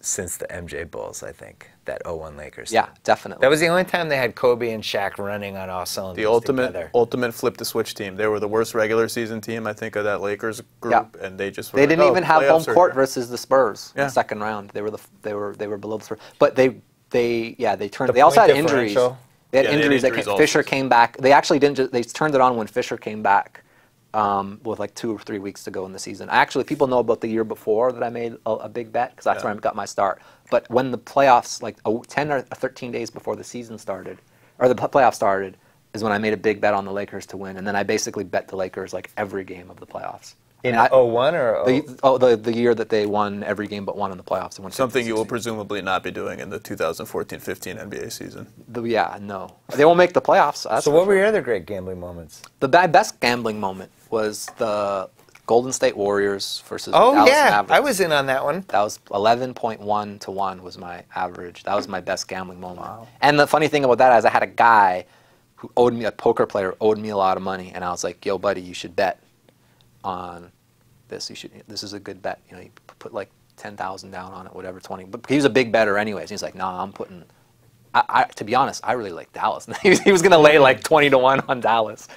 [SPEAKER 1] s- since the MJ Bulls, I think. That 0-1 Lakers.
[SPEAKER 2] Yeah, definitely.
[SPEAKER 1] That was the only time they had Kobe and Shaq running on all cylinders.
[SPEAKER 3] The ultimate
[SPEAKER 1] together.
[SPEAKER 3] ultimate flip the switch team. They were the worst regular season team I think of that Lakers group, and they just were
[SPEAKER 2] They
[SPEAKER 3] like,
[SPEAKER 2] didn't
[SPEAKER 3] "Oh,
[SPEAKER 2] even have home court
[SPEAKER 3] here."
[SPEAKER 2] versus the Spurs in the second round. They were the they were they were below the Spurs, but they they yeah they turned.
[SPEAKER 1] The
[SPEAKER 2] they also had injuries. They had
[SPEAKER 3] Yeah, they had
[SPEAKER 2] injuries. that came. Fisher came back. They actually didn't. Just, they turned it on when Fisher came back. Um, with like two or three weeks to go in the season. Actually, people know about the year before that I made a, a big bet because that's
[SPEAKER 3] Yeah.
[SPEAKER 2] where I got my start. But when the playoffs, like a, 10 or 13 days before the season started, or the pl- playoffs started, is when I made a big bet on the Lakers to win. And then I basically bet the Lakers like every game of the playoffs.
[SPEAKER 1] In
[SPEAKER 2] And I-
[SPEAKER 1] 01 or 0?
[SPEAKER 2] the, oh, oh, the the year that they won every game but one in the playoffs. They won
[SPEAKER 3] Something you will presumably not be doing in the 2014-15 NBA season.
[SPEAKER 2] The- yeah, no, they won't make the playoffs. That's
[SPEAKER 1] so
[SPEAKER 2] for
[SPEAKER 1] what were your other great gambling moments?
[SPEAKER 2] the ba- best gambling moment was the Golden State Warriors versus
[SPEAKER 1] Oh
[SPEAKER 2] Dallas
[SPEAKER 1] yeah,
[SPEAKER 2] Mavericks.
[SPEAKER 1] I was in on that one.
[SPEAKER 2] That was 11.1 to 1 was my average. That was my best gambling moment. And the funny thing about that is I had a guy who owed me, a poker player, owed me a lot of money. And I was like, yo, buddy, you should bet on this. You should, this is a good bet. You know, you put like 10,000 down on it, whatever, 20. But he was a big better anyways. He's like, nah, I'm putting, I, I, to be honest, I really like Dallas. he was, he was going to lay like 20 to 1 on Dallas.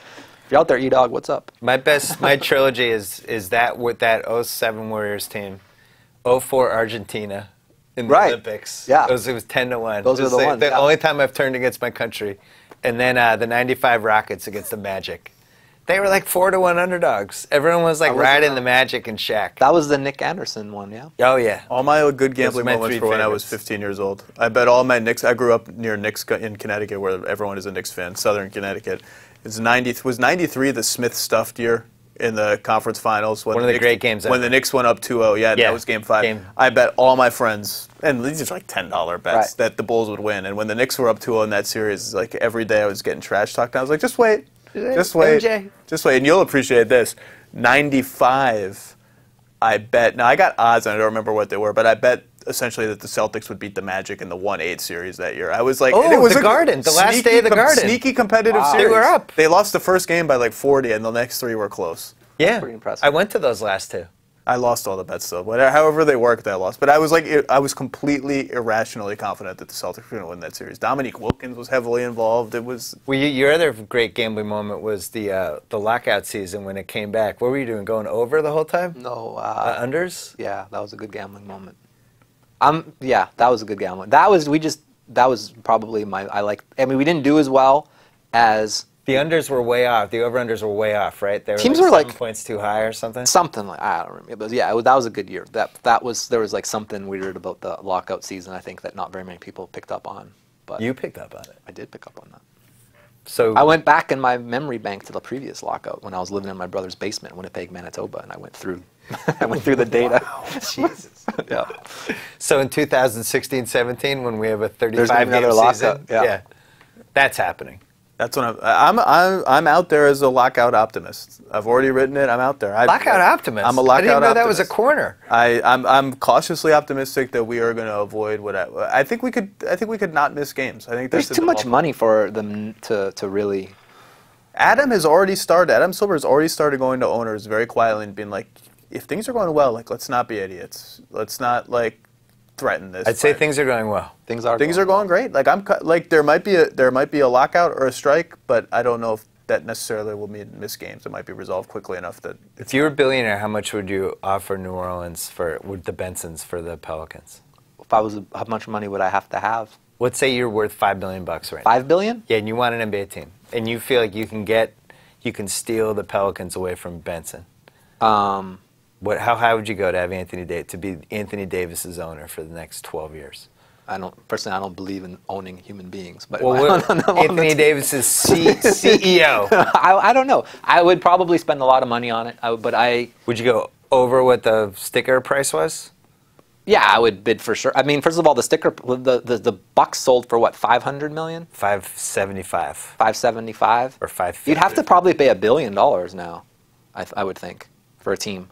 [SPEAKER 2] If you're out there, E-Dog, what's up?
[SPEAKER 1] My best, my trilogy is is that with that 07 Warriors team, 04 Argentina in the
[SPEAKER 2] Right.
[SPEAKER 1] Olympics.
[SPEAKER 2] Yeah.
[SPEAKER 1] it was, it was 10 to one.
[SPEAKER 2] Those are
[SPEAKER 1] was
[SPEAKER 2] the ones,
[SPEAKER 1] The
[SPEAKER 2] yeah.
[SPEAKER 1] only time I've turned against my country, and then uh, the 95 Rockets against the Magic. They were like four to one underdogs. Everyone was like
[SPEAKER 2] wasn't
[SPEAKER 1] riding
[SPEAKER 2] on-
[SPEAKER 1] the Magic and Shaq.
[SPEAKER 2] That was the Nick Anderson one, yeah?
[SPEAKER 1] oh yeah.
[SPEAKER 3] All my good gambling
[SPEAKER 1] my
[SPEAKER 3] moments
[SPEAKER 1] three
[SPEAKER 3] for when I was 15 years old. I bet all my Knicks. I grew up near Knicks in Connecticut, where everyone is a Knicks fan. Southern Connecticut. It's 90 was 93 the Smith stuffed year in the conference finals. When
[SPEAKER 1] One of the
[SPEAKER 3] Knicks-
[SPEAKER 1] great games
[SPEAKER 3] when
[SPEAKER 1] ever.
[SPEAKER 3] the Knicks went up 2-0. Yeah,
[SPEAKER 1] Yeah,
[SPEAKER 3] that was Game Five.
[SPEAKER 1] game-
[SPEAKER 3] I bet all my friends, and these are like ten dollar bets,
[SPEAKER 2] Right.
[SPEAKER 3] that the Bulls would win. And when the Knicks were up 2-0 in that series, like every day I was getting trash talked. I was like, just wait, just wait,
[SPEAKER 1] MJ.
[SPEAKER 3] just wait, and you'll appreciate this. 95. I bet. Now I got odds, and I don't remember what they were, but I bet essentially that the Celtics would beat the Magic in the one eight series that year. I was like,
[SPEAKER 1] Oh,
[SPEAKER 3] it was
[SPEAKER 1] the
[SPEAKER 3] a
[SPEAKER 1] Garden, the last day of the
[SPEAKER 3] com-
[SPEAKER 1] Garden.
[SPEAKER 3] sneaky competitive
[SPEAKER 2] Wow. They
[SPEAKER 3] series.
[SPEAKER 1] were up.
[SPEAKER 3] They lost the first game by like 40, and the next three were close.
[SPEAKER 1] Yeah,
[SPEAKER 2] pretty impressive.
[SPEAKER 1] I went to those last two.
[SPEAKER 3] I lost all the bets though. Whatever, however they worked, I lost. But I was like, I was completely irrationally confident that the Celtics were going to win that series. Dominique Wilkins was heavily involved. It was
[SPEAKER 1] Well, you, your other great gambling moment was the uh, the lockout season when it came back. What were you doing? Going over the whole time?
[SPEAKER 2] No,
[SPEAKER 1] Uh,
[SPEAKER 2] uh,
[SPEAKER 1] unders?
[SPEAKER 2] Yeah, that was a good gambling moment. Um, yeah, that was a good gambling. That was we just that was probably my I like. I mean, we didn't do as well as
[SPEAKER 1] The unders were way off. The over unders were way off, right? They were
[SPEAKER 2] Teams
[SPEAKER 1] like
[SPEAKER 2] were like-
[SPEAKER 1] points too high or something.
[SPEAKER 2] something like I don't remember. Was, yeah, it was, that was a good year. That that was there was like something weird about the lockout season. I think that not very many people picked up on, but
[SPEAKER 1] You picked up on it.
[SPEAKER 2] I did pick up on that.
[SPEAKER 1] So
[SPEAKER 2] I went back in my memory bank to the previous lockout when I was living in my brother's basement in Winnipeg, Manitoba, and I went through I went through the data.
[SPEAKER 1] Jesus.
[SPEAKER 2] yeah.
[SPEAKER 1] So in 2016-17, when we have a 35
[SPEAKER 2] gonna be
[SPEAKER 1] game season,
[SPEAKER 2] lockout, yeah.
[SPEAKER 1] that's happening.
[SPEAKER 3] That's what I'm. I'm. I'm. I'm out there as a lockout optimist. I've already written it. I'm out there. I,
[SPEAKER 1] Lockout optimist.
[SPEAKER 3] I'm a
[SPEAKER 1] I
[SPEAKER 3] lockout
[SPEAKER 1] didn't even know that was a corner.
[SPEAKER 3] I, I'm, I'm cautiously optimistic that we are going to avoid what I, I think we could. I think we could not miss games. I think
[SPEAKER 2] There's too much money for them to, to really.
[SPEAKER 3] Adam has already started. Adam Silver has already started going to owners very quietly and being like, if things are going well, like let's not be idiots. Let's not like threaten this.
[SPEAKER 1] I'd say
[SPEAKER 3] by-
[SPEAKER 1] things are going well.
[SPEAKER 2] Things are
[SPEAKER 3] things are going great. Like I'm like there might be a there might be a lockout or a strike, but I don't know if that necessarily will mean miss games. It might be resolved quickly enough that
[SPEAKER 1] If you were a billionaire, how much would you offer New Orleans for with the Bensons for the Pelicans?
[SPEAKER 2] If I was, how much money would I have to have?
[SPEAKER 1] Let's say you're worth five billion bucks right now.
[SPEAKER 2] Five billion?
[SPEAKER 1] Yeah, and you want an NBA team, and you feel like you can get, you can steal the Pelicans away from Benson.
[SPEAKER 2] Um,
[SPEAKER 1] What? How high would you go to have Anthony Da- to be Anthony Davis's owner for the next 12 years?
[SPEAKER 2] I don't personally. I don't believe in owning human beings, but
[SPEAKER 1] Well,
[SPEAKER 2] I
[SPEAKER 1] what,
[SPEAKER 2] don't know on the
[SPEAKER 1] Anthony
[SPEAKER 2] team.
[SPEAKER 1] Davis's C- CEO.
[SPEAKER 2] I, I don't know. I would probably spend a lot of money on it, I, would- but I
[SPEAKER 1] Would you go over what the sticker price was?
[SPEAKER 2] yeah, I would bid for sure. I mean, first of all, the sticker, the the, the Bucks sold for what, five hundred million,
[SPEAKER 1] 575
[SPEAKER 2] five seventy five,
[SPEAKER 1] or 550.
[SPEAKER 2] You'd have to probably pay a billion dollars now. I, I would think for a team.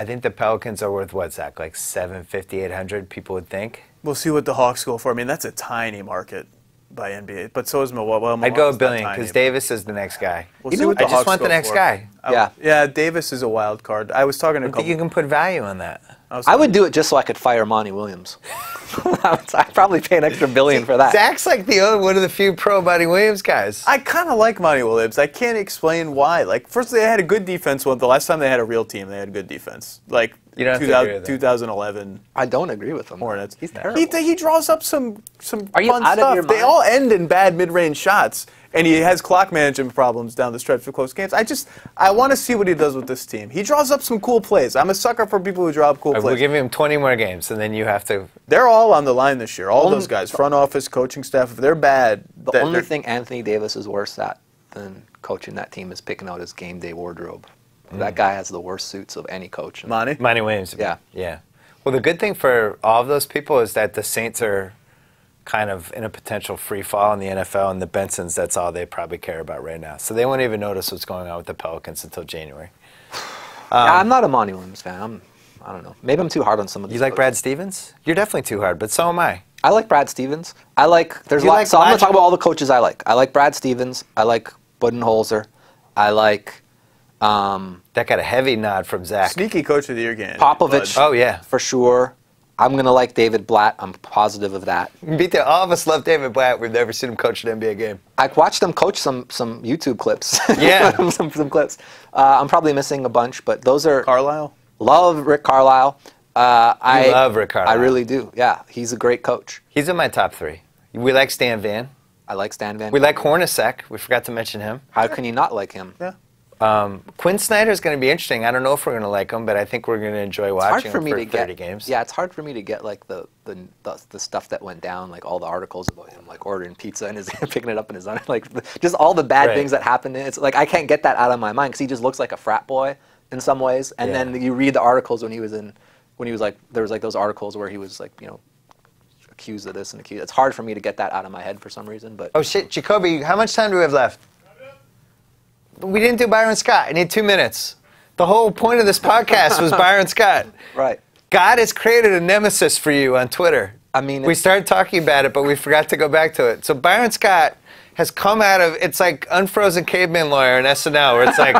[SPEAKER 1] I think the Pelicans are worth what, Zach? Like 750, 800. People would think.
[SPEAKER 3] we'll see what the Hawks go for. I mean, that's a tiny market by NBA, but so is Milwaukee. Well,
[SPEAKER 1] I'd go a billion because Davis is the next guy.
[SPEAKER 3] we'll
[SPEAKER 2] You know
[SPEAKER 3] what
[SPEAKER 2] what
[SPEAKER 1] I
[SPEAKER 3] the
[SPEAKER 1] just
[SPEAKER 3] Hawks
[SPEAKER 1] want the
[SPEAKER 3] go
[SPEAKER 1] next
[SPEAKER 3] for.
[SPEAKER 1] guy.
[SPEAKER 3] I-
[SPEAKER 2] Yeah.
[SPEAKER 3] yeah. Davis is a wild card. I was talking to
[SPEAKER 1] I
[SPEAKER 3] a
[SPEAKER 1] think you can put value on that.
[SPEAKER 3] Was
[SPEAKER 2] I would do it just so I could fire Monty Williams. I'd probably pay an extra billion for that.
[SPEAKER 1] Zach's like the only one of the few pro Monty Williams guys.
[SPEAKER 3] I kind of like Monty Williams. I can't explain why. Like, first they had a good defense. Well, the last time they had a real team, they had a good defense. Like
[SPEAKER 1] You don't
[SPEAKER 3] 2000
[SPEAKER 1] agree with
[SPEAKER 3] 2011
[SPEAKER 2] I don't agree with him.
[SPEAKER 3] Hornets.
[SPEAKER 2] He's terrible.
[SPEAKER 3] He, he draws up some some
[SPEAKER 2] Are you
[SPEAKER 3] fun
[SPEAKER 2] out of
[SPEAKER 3] stuff.
[SPEAKER 2] your
[SPEAKER 3] They all end in bad mid-range shots, and he has clock management problems down the stretch for close games. I just I want to see what he does with this team. He draws up some cool plays. I'm a sucker for people who draw up cool plays.
[SPEAKER 1] We'll
[SPEAKER 3] plays.
[SPEAKER 1] give him 20 more games, and then you have to.
[SPEAKER 3] They're all on the line this year. All
[SPEAKER 2] Only-
[SPEAKER 3] those guys, front office, coaching staff. If they're bad,
[SPEAKER 2] The
[SPEAKER 3] they're-
[SPEAKER 2] only thing Anthony Davis is worse at than coaching that team is picking out his game day wardrobe. Mm. That guy has the worst suits of any coach.
[SPEAKER 3] Monty.
[SPEAKER 1] Monty Williams.
[SPEAKER 2] Yeah.
[SPEAKER 1] Yeah. Well, the good thing for all of those people is that the Saints are kind of in a potential free fall in the NFL, and the Bensons, that's all they probably care about right now. So they won't even notice what's going on with the Pelicans until January.
[SPEAKER 2] Yeah, I'm not a Monty Williams fan. I'm, I don't know. Maybe I'm too hard on some of these.
[SPEAKER 1] You like
[SPEAKER 2] coaches.
[SPEAKER 1] Brad Stevens? You're definitely too hard, but so am I.
[SPEAKER 2] I like Brad Stevens. I like. There's
[SPEAKER 1] You
[SPEAKER 2] a lot.
[SPEAKER 1] like
[SPEAKER 2] so I'm gonna talk about all the coaches I like. I like Brad Stevens. I like Budenholzer. I like um,
[SPEAKER 1] That got a heavy nod from Zach.
[SPEAKER 3] Sneaky coach of the year game.
[SPEAKER 2] Popovich.
[SPEAKER 1] Oh, yeah.
[SPEAKER 2] for sure. I'm gonna like David Blatt. I'm positive of that.
[SPEAKER 1] Beat the, all of us love David Blatt. We've never seen him coach an NBA game.
[SPEAKER 2] I watched him coach some some YouTube clips.
[SPEAKER 1] Yeah.
[SPEAKER 2] some, some clips. Uh, I'm probably missing a bunch, but those are
[SPEAKER 3] Carlisle.
[SPEAKER 2] love Rick Carlisle. Uh, I
[SPEAKER 1] love Rick Carlisle.
[SPEAKER 2] I really do. Yeah, he's a great coach.
[SPEAKER 1] He's in my top three. We like Stan Van.
[SPEAKER 2] I like Stan Van.
[SPEAKER 1] We like Hornacek. We forgot to mention him.
[SPEAKER 2] How can you not like him?
[SPEAKER 3] Yeah.
[SPEAKER 1] Um, Quin is going to be interesting. I don't know if we're going to like him, but I think we're going to enjoy watching.
[SPEAKER 2] It's hard
[SPEAKER 1] watching
[SPEAKER 2] for
[SPEAKER 1] him
[SPEAKER 2] me
[SPEAKER 1] for
[SPEAKER 2] to
[SPEAKER 1] 30
[SPEAKER 2] get.
[SPEAKER 1] games.
[SPEAKER 2] Yeah, it's hard for me to get like the, the the the stuff that went down, like all the articles about him, like ordering pizza and his picking it up in his own, like the, just all the bad
[SPEAKER 1] Right.
[SPEAKER 2] things that happened. It's like I can't get that out of my mind because he just looks like a frat boy in some ways. And
[SPEAKER 1] Yeah.
[SPEAKER 2] then you read the articles when he was in, when he was like there was like those articles where he was like you know accused of this and accused. It's hard for me to get that out of my head for some reason. But
[SPEAKER 1] Oh, shit. Jacoby, how much time do we have left? We didn't do Byron Scott. I need two minutes. The whole point of this podcast was Byron Scott.
[SPEAKER 2] right.
[SPEAKER 1] God has created a nemesis for you on Twitter.
[SPEAKER 2] I mean,
[SPEAKER 1] we started talking about it, but we forgot to go back to it. So Byron Scott has come out of it's like unfrozen caveman lawyer in SNL, where it's like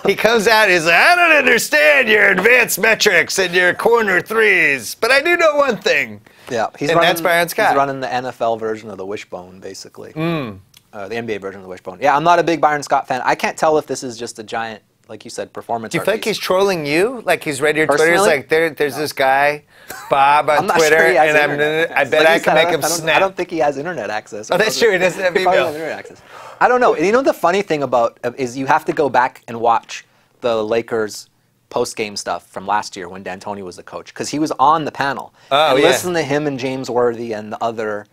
[SPEAKER 1] he comes out, he's like, I don't understand your advanced metrics and your corner threes, but I do know one thing.
[SPEAKER 2] Yeah, he's
[SPEAKER 1] And
[SPEAKER 2] running,
[SPEAKER 1] that's Byron Scott.
[SPEAKER 2] He's running the NFL version of the wishbone, basically. Mm. Uh, the NBA version of the wishbone. Yeah, I'm not a big Byron Scott fan. I can't tell if this is just a giant, like you said, performance.
[SPEAKER 1] Do you
[SPEAKER 2] art
[SPEAKER 1] feel like
[SPEAKER 2] piece.
[SPEAKER 1] he's trolling you? Like he's read your Twitter? He's
[SPEAKER 2] Personally?
[SPEAKER 1] like, there, there's this guy, Bob on Twitter,
[SPEAKER 2] sure
[SPEAKER 1] and I'm, I bet
[SPEAKER 2] Like
[SPEAKER 1] I can
[SPEAKER 2] said,
[SPEAKER 1] make
[SPEAKER 2] don't-
[SPEAKER 1] him
[SPEAKER 2] I
[SPEAKER 1] snap.
[SPEAKER 2] I don't think he has internet access.
[SPEAKER 1] Oh, that's true. He doesn't have email.
[SPEAKER 2] internet access. I don't know. You know the funny thing about uh, is you have to go back and watch the Lakers post game stuff from last year when D'Antoni was the coach because he was on the panel.
[SPEAKER 1] Oh,
[SPEAKER 2] and
[SPEAKER 1] yeah.
[SPEAKER 2] Listen to him and James Worthy and the other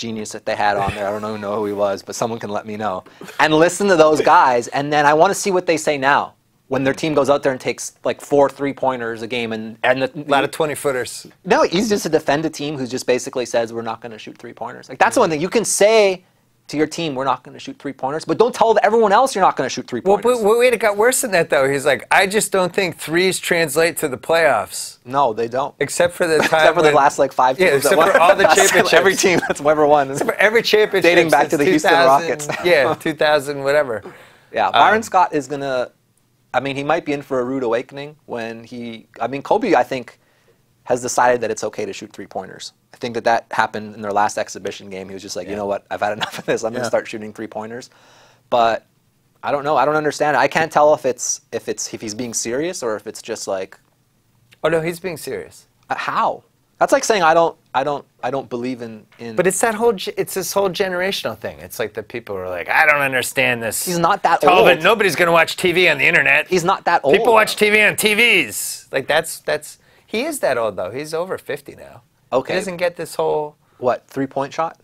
[SPEAKER 2] genius that they had on there. I don't even know who he was, but someone can let me know. And listen to those guys, and then I want to see what they say now when their team goes out there and takes like four three pointers a game, and and the,
[SPEAKER 1] A lot of 20 footers.
[SPEAKER 2] no, he's just to defend a team who just basically says we're not going to shoot three pointers. Like that's the one thing you can say to your team, we're not going to shoot three pointers, but don't tell everyone else you're not going to shoot three
[SPEAKER 1] Well,
[SPEAKER 2] pointers.
[SPEAKER 1] but wait, it got worse than that though. He's like, I just don't think threes translate to the playoffs,
[SPEAKER 2] no, they don't.
[SPEAKER 1] except for the time
[SPEAKER 2] Except for the last like five
[SPEAKER 1] Yeah,
[SPEAKER 2] teams. that
[SPEAKER 1] except for
[SPEAKER 2] won.
[SPEAKER 1] all the championships.
[SPEAKER 2] Every team that's ever won.
[SPEAKER 1] Except For every championship
[SPEAKER 2] Dating back to the Houston Rockets.
[SPEAKER 1] yeah, 2000, whatever.
[SPEAKER 2] Yeah, Byron
[SPEAKER 1] Um,
[SPEAKER 2] Scott is gonna. I mean, he might be in for a rude awakening when he. I mean, Kobe, I think, has decided that it's okay to shoot three pointers. I think that that happened in their last exhibition game. He was just like, you know what, I've had enough of this. I'm
[SPEAKER 3] Yeah.
[SPEAKER 2] gonna start shooting three pointers. But I don't know. I don't understand. I can't tell if it's if it's if he's being serious or if it's just like
[SPEAKER 1] Oh no, he's being serious.
[SPEAKER 2] uh, how. That's like saying I don't I don't I don't believe in in.
[SPEAKER 1] But it's that whole, it's this whole generational thing. It's like the people are like, I don't understand this.
[SPEAKER 2] He's not that
[SPEAKER 1] Taliban,
[SPEAKER 2] old.
[SPEAKER 1] Nobody's gonna watch TV on the internet.
[SPEAKER 2] he's not that old.
[SPEAKER 1] People watch. TV on TVs. Like that's that's he is that old though. He's over 50 now.
[SPEAKER 2] Okay.
[SPEAKER 1] He doesn't get this whole.
[SPEAKER 2] what three point shot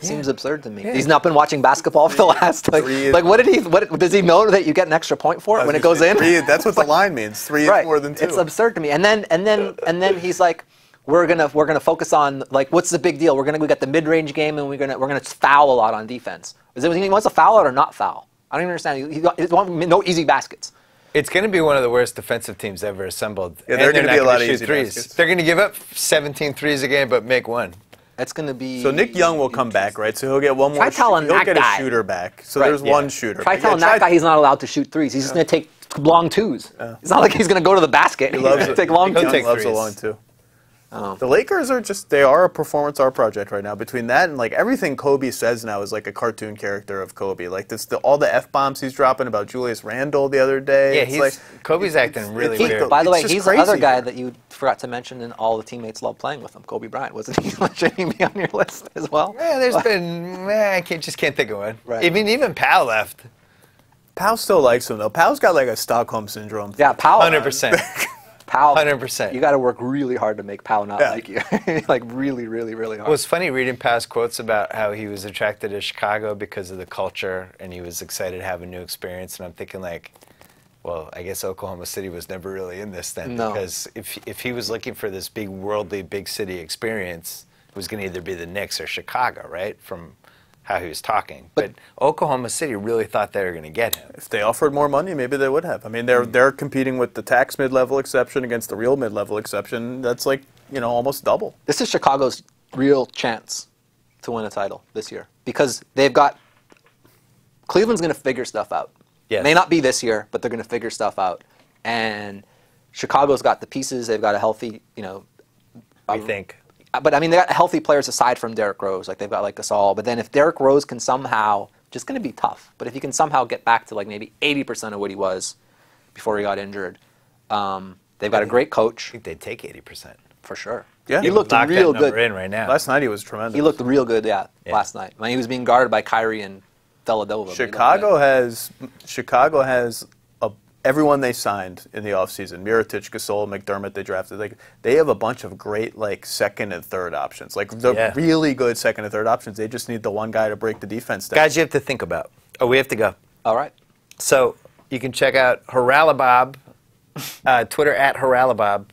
[SPEAKER 1] Yeah.
[SPEAKER 2] seems absurd to me
[SPEAKER 1] Yeah.
[SPEAKER 2] he's not been watching basketball for the last like,
[SPEAKER 3] Three-
[SPEAKER 2] like what did he what does he know that you get an extra point for it when it goes in
[SPEAKER 3] Three, that's what the line means. Three
[SPEAKER 2] right
[SPEAKER 3] is more than two.
[SPEAKER 2] it's absurd to me and then and then and then he's like we're gonna we're gonna focus on like what's the big deal we're gonna we got the mid-range game and we're gonna we're gonna foul a lot on defense is it he wants to foul out or not foul I don't even understand he, he, he wants no easy baskets
[SPEAKER 1] It's going to be one of the worst defensive teams ever assembled.
[SPEAKER 3] Yeah,
[SPEAKER 1] And
[SPEAKER 3] there are
[SPEAKER 1] they're
[SPEAKER 3] gonna be a lot of
[SPEAKER 1] shoot
[SPEAKER 3] easy
[SPEAKER 1] threes.
[SPEAKER 3] baskets.
[SPEAKER 1] They're going to give up 17 threes a game, but make one.
[SPEAKER 2] That's gonna be
[SPEAKER 3] so Nick Young will come back, right? So he'll get one more.
[SPEAKER 2] Try telling
[SPEAKER 3] he'll
[SPEAKER 2] that
[SPEAKER 3] get
[SPEAKER 2] guy.
[SPEAKER 3] a shooter back. So
[SPEAKER 2] Right,
[SPEAKER 3] there's
[SPEAKER 1] yeah.
[SPEAKER 3] one shooter.
[SPEAKER 2] try
[SPEAKER 3] Yeah,
[SPEAKER 2] telling that guy he's not allowed to shoot threes he's just gonna take long twos it's not like he's gonna go to the basket
[SPEAKER 3] He loves
[SPEAKER 2] He's
[SPEAKER 3] it.
[SPEAKER 2] gonna take long
[SPEAKER 1] He'll
[SPEAKER 2] twos
[SPEAKER 1] take
[SPEAKER 3] loves a long two.
[SPEAKER 2] Oh.
[SPEAKER 3] The Lakers are just they are a performance art project right now. Between that and like everything Kobe says now is like a cartoon character of Kobe. Like this the, all the F bombs he's dropping about Julius Randle the other day.
[SPEAKER 1] Yeah,
[SPEAKER 3] It's
[SPEAKER 1] he's
[SPEAKER 3] like,
[SPEAKER 1] Kobe's acting really
[SPEAKER 2] He-
[SPEAKER 1] weird.
[SPEAKER 2] by the way, he's the other guy
[SPEAKER 3] here.
[SPEAKER 2] that you forgot to mention, and all the teammates love playing with him. Kobe Bryant wasn't he? Should he be on your list as well?
[SPEAKER 1] Yeah, there's been eh, I can't, just can't think of one.
[SPEAKER 2] Right.
[SPEAKER 1] I mean, even Pau left.
[SPEAKER 3] Pau still likes him though. Pau's got like a Stockholm syndrome.
[SPEAKER 2] Yeah, Pau.
[SPEAKER 1] 100. percent
[SPEAKER 2] Pau.
[SPEAKER 1] 100%.
[SPEAKER 2] You got to work really hard to make Pau not
[SPEAKER 3] Yeah.
[SPEAKER 2] like you. like really, really, really hard.
[SPEAKER 1] Well, it's funny reading past quotes about how he was attracted to Chicago because of the culture, and he was excited to have a new experience. And I'm thinking like, well, I guess Oklahoma City was never really in this then,
[SPEAKER 2] No.
[SPEAKER 1] because if if he was looking for this big worldly big city experience, it was going to either be the Knicks or Chicago, right? From how he was talking, but, Oklahoma City really thought they were going to get him.
[SPEAKER 3] If they offered more money, maybe they would have. I mean, they're hmm. they're competing with the tax mid-level exception against the real mid-level exception. That's like you know almost double.
[SPEAKER 2] this is Chicago's real chance to win a title this year because they've got Cleveland's going to figure stuff out.
[SPEAKER 1] Yes.
[SPEAKER 2] May not be this year, but they're going to figure stuff out. And Chicago's got the pieces. They've got a healthy, you know,
[SPEAKER 1] I um,
[SPEAKER 2] think. But I mean, they got healthy players aside from Derrick Rose. Like they've got like Gasol. But then if Derrick Rose can somehow, just going to be tough. But if he can somehow get back to like maybe 80% of what he was before he got injured, um, they've got a great coach.
[SPEAKER 1] I think they'd take 80 percent.
[SPEAKER 2] for sure.
[SPEAKER 3] Yeah.
[SPEAKER 2] he looked
[SPEAKER 1] Lock
[SPEAKER 2] real
[SPEAKER 1] that number
[SPEAKER 2] good.
[SPEAKER 1] in right now.
[SPEAKER 3] Last night he was tremendous.
[SPEAKER 2] He looked real good, yeah,
[SPEAKER 1] Yeah.
[SPEAKER 2] last night. I mean, he was being guarded by Kyrie and Dellavedova. but
[SPEAKER 3] Chicago has Chicago has a, everyone they signed in the offseason. Mirotic, Gasol, McDermott they drafted. Like they have a bunch of great like second and third options. Like they're
[SPEAKER 1] Yeah.
[SPEAKER 3] really good second and third options. They just need the one guy to break the defense down.
[SPEAKER 1] Guys, you have to think about. Oh, we have to go.
[SPEAKER 2] All right.
[SPEAKER 1] So you can check out Haralabob, uh, Twitter at Haralabob.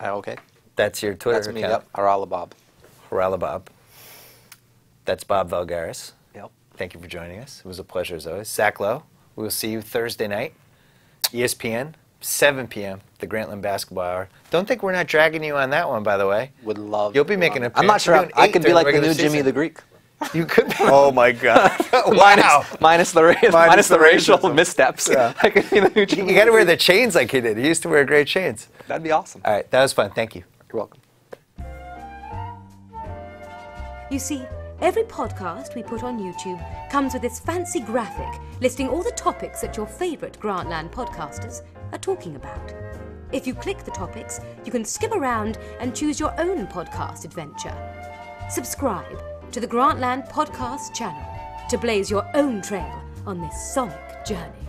[SPEAKER 2] Uh, okay.
[SPEAKER 1] That's your Twitter
[SPEAKER 2] That's me.
[SPEAKER 1] account.
[SPEAKER 2] Yep. Harala Bob.
[SPEAKER 1] Haralabob. That's Bob Voulgaris.
[SPEAKER 2] Yep.
[SPEAKER 1] Thank you for joining us. It was a pleasure as always. Zach Lowe, we will see you Thursday night, ESPN, 7 p.m., the Grantland Basketball Hour. Don't think we're not dragging you on that one, by the way.
[SPEAKER 2] Would love.
[SPEAKER 1] You'll be
[SPEAKER 2] to
[SPEAKER 1] making
[SPEAKER 2] on
[SPEAKER 1] an
[SPEAKER 2] it. I'm not sure.
[SPEAKER 1] You're
[SPEAKER 2] I,
[SPEAKER 1] doing
[SPEAKER 2] I
[SPEAKER 1] eight
[SPEAKER 2] could be like the
[SPEAKER 1] regular
[SPEAKER 2] new Jimmy the Greek.
[SPEAKER 1] You could be.
[SPEAKER 3] Oh my god.
[SPEAKER 1] wow.
[SPEAKER 2] Minus, minus the ra- minus, the,
[SPEAKER 3] the
[SPEAKER 2] racial
[SPEAKER 3] racism.
[SPEAKER 2] missteps.
[SPEAKER 3] Yeah.
[SPEAKER 2] I could be the new Jimmy.
[SPEAKER 1] You got to wear the chains like he did. He used to wear great chains.
[SPEAKER 2] That'd be awesome.
[SPEAKER 1] All right, that was fun. Thank you.
[SPEAKER 2] You're welcome.
[SPEAKER 4] You see, every podcast we put on YouTube comes with this fancy graphic listing all the topics that your favourite Grantland podcasters are talking about. If you click the topics, you can skip around and choose your own podcast adventure. Subscribe to the Grantland Podcast channel to blaze your own trail on this sonic journey.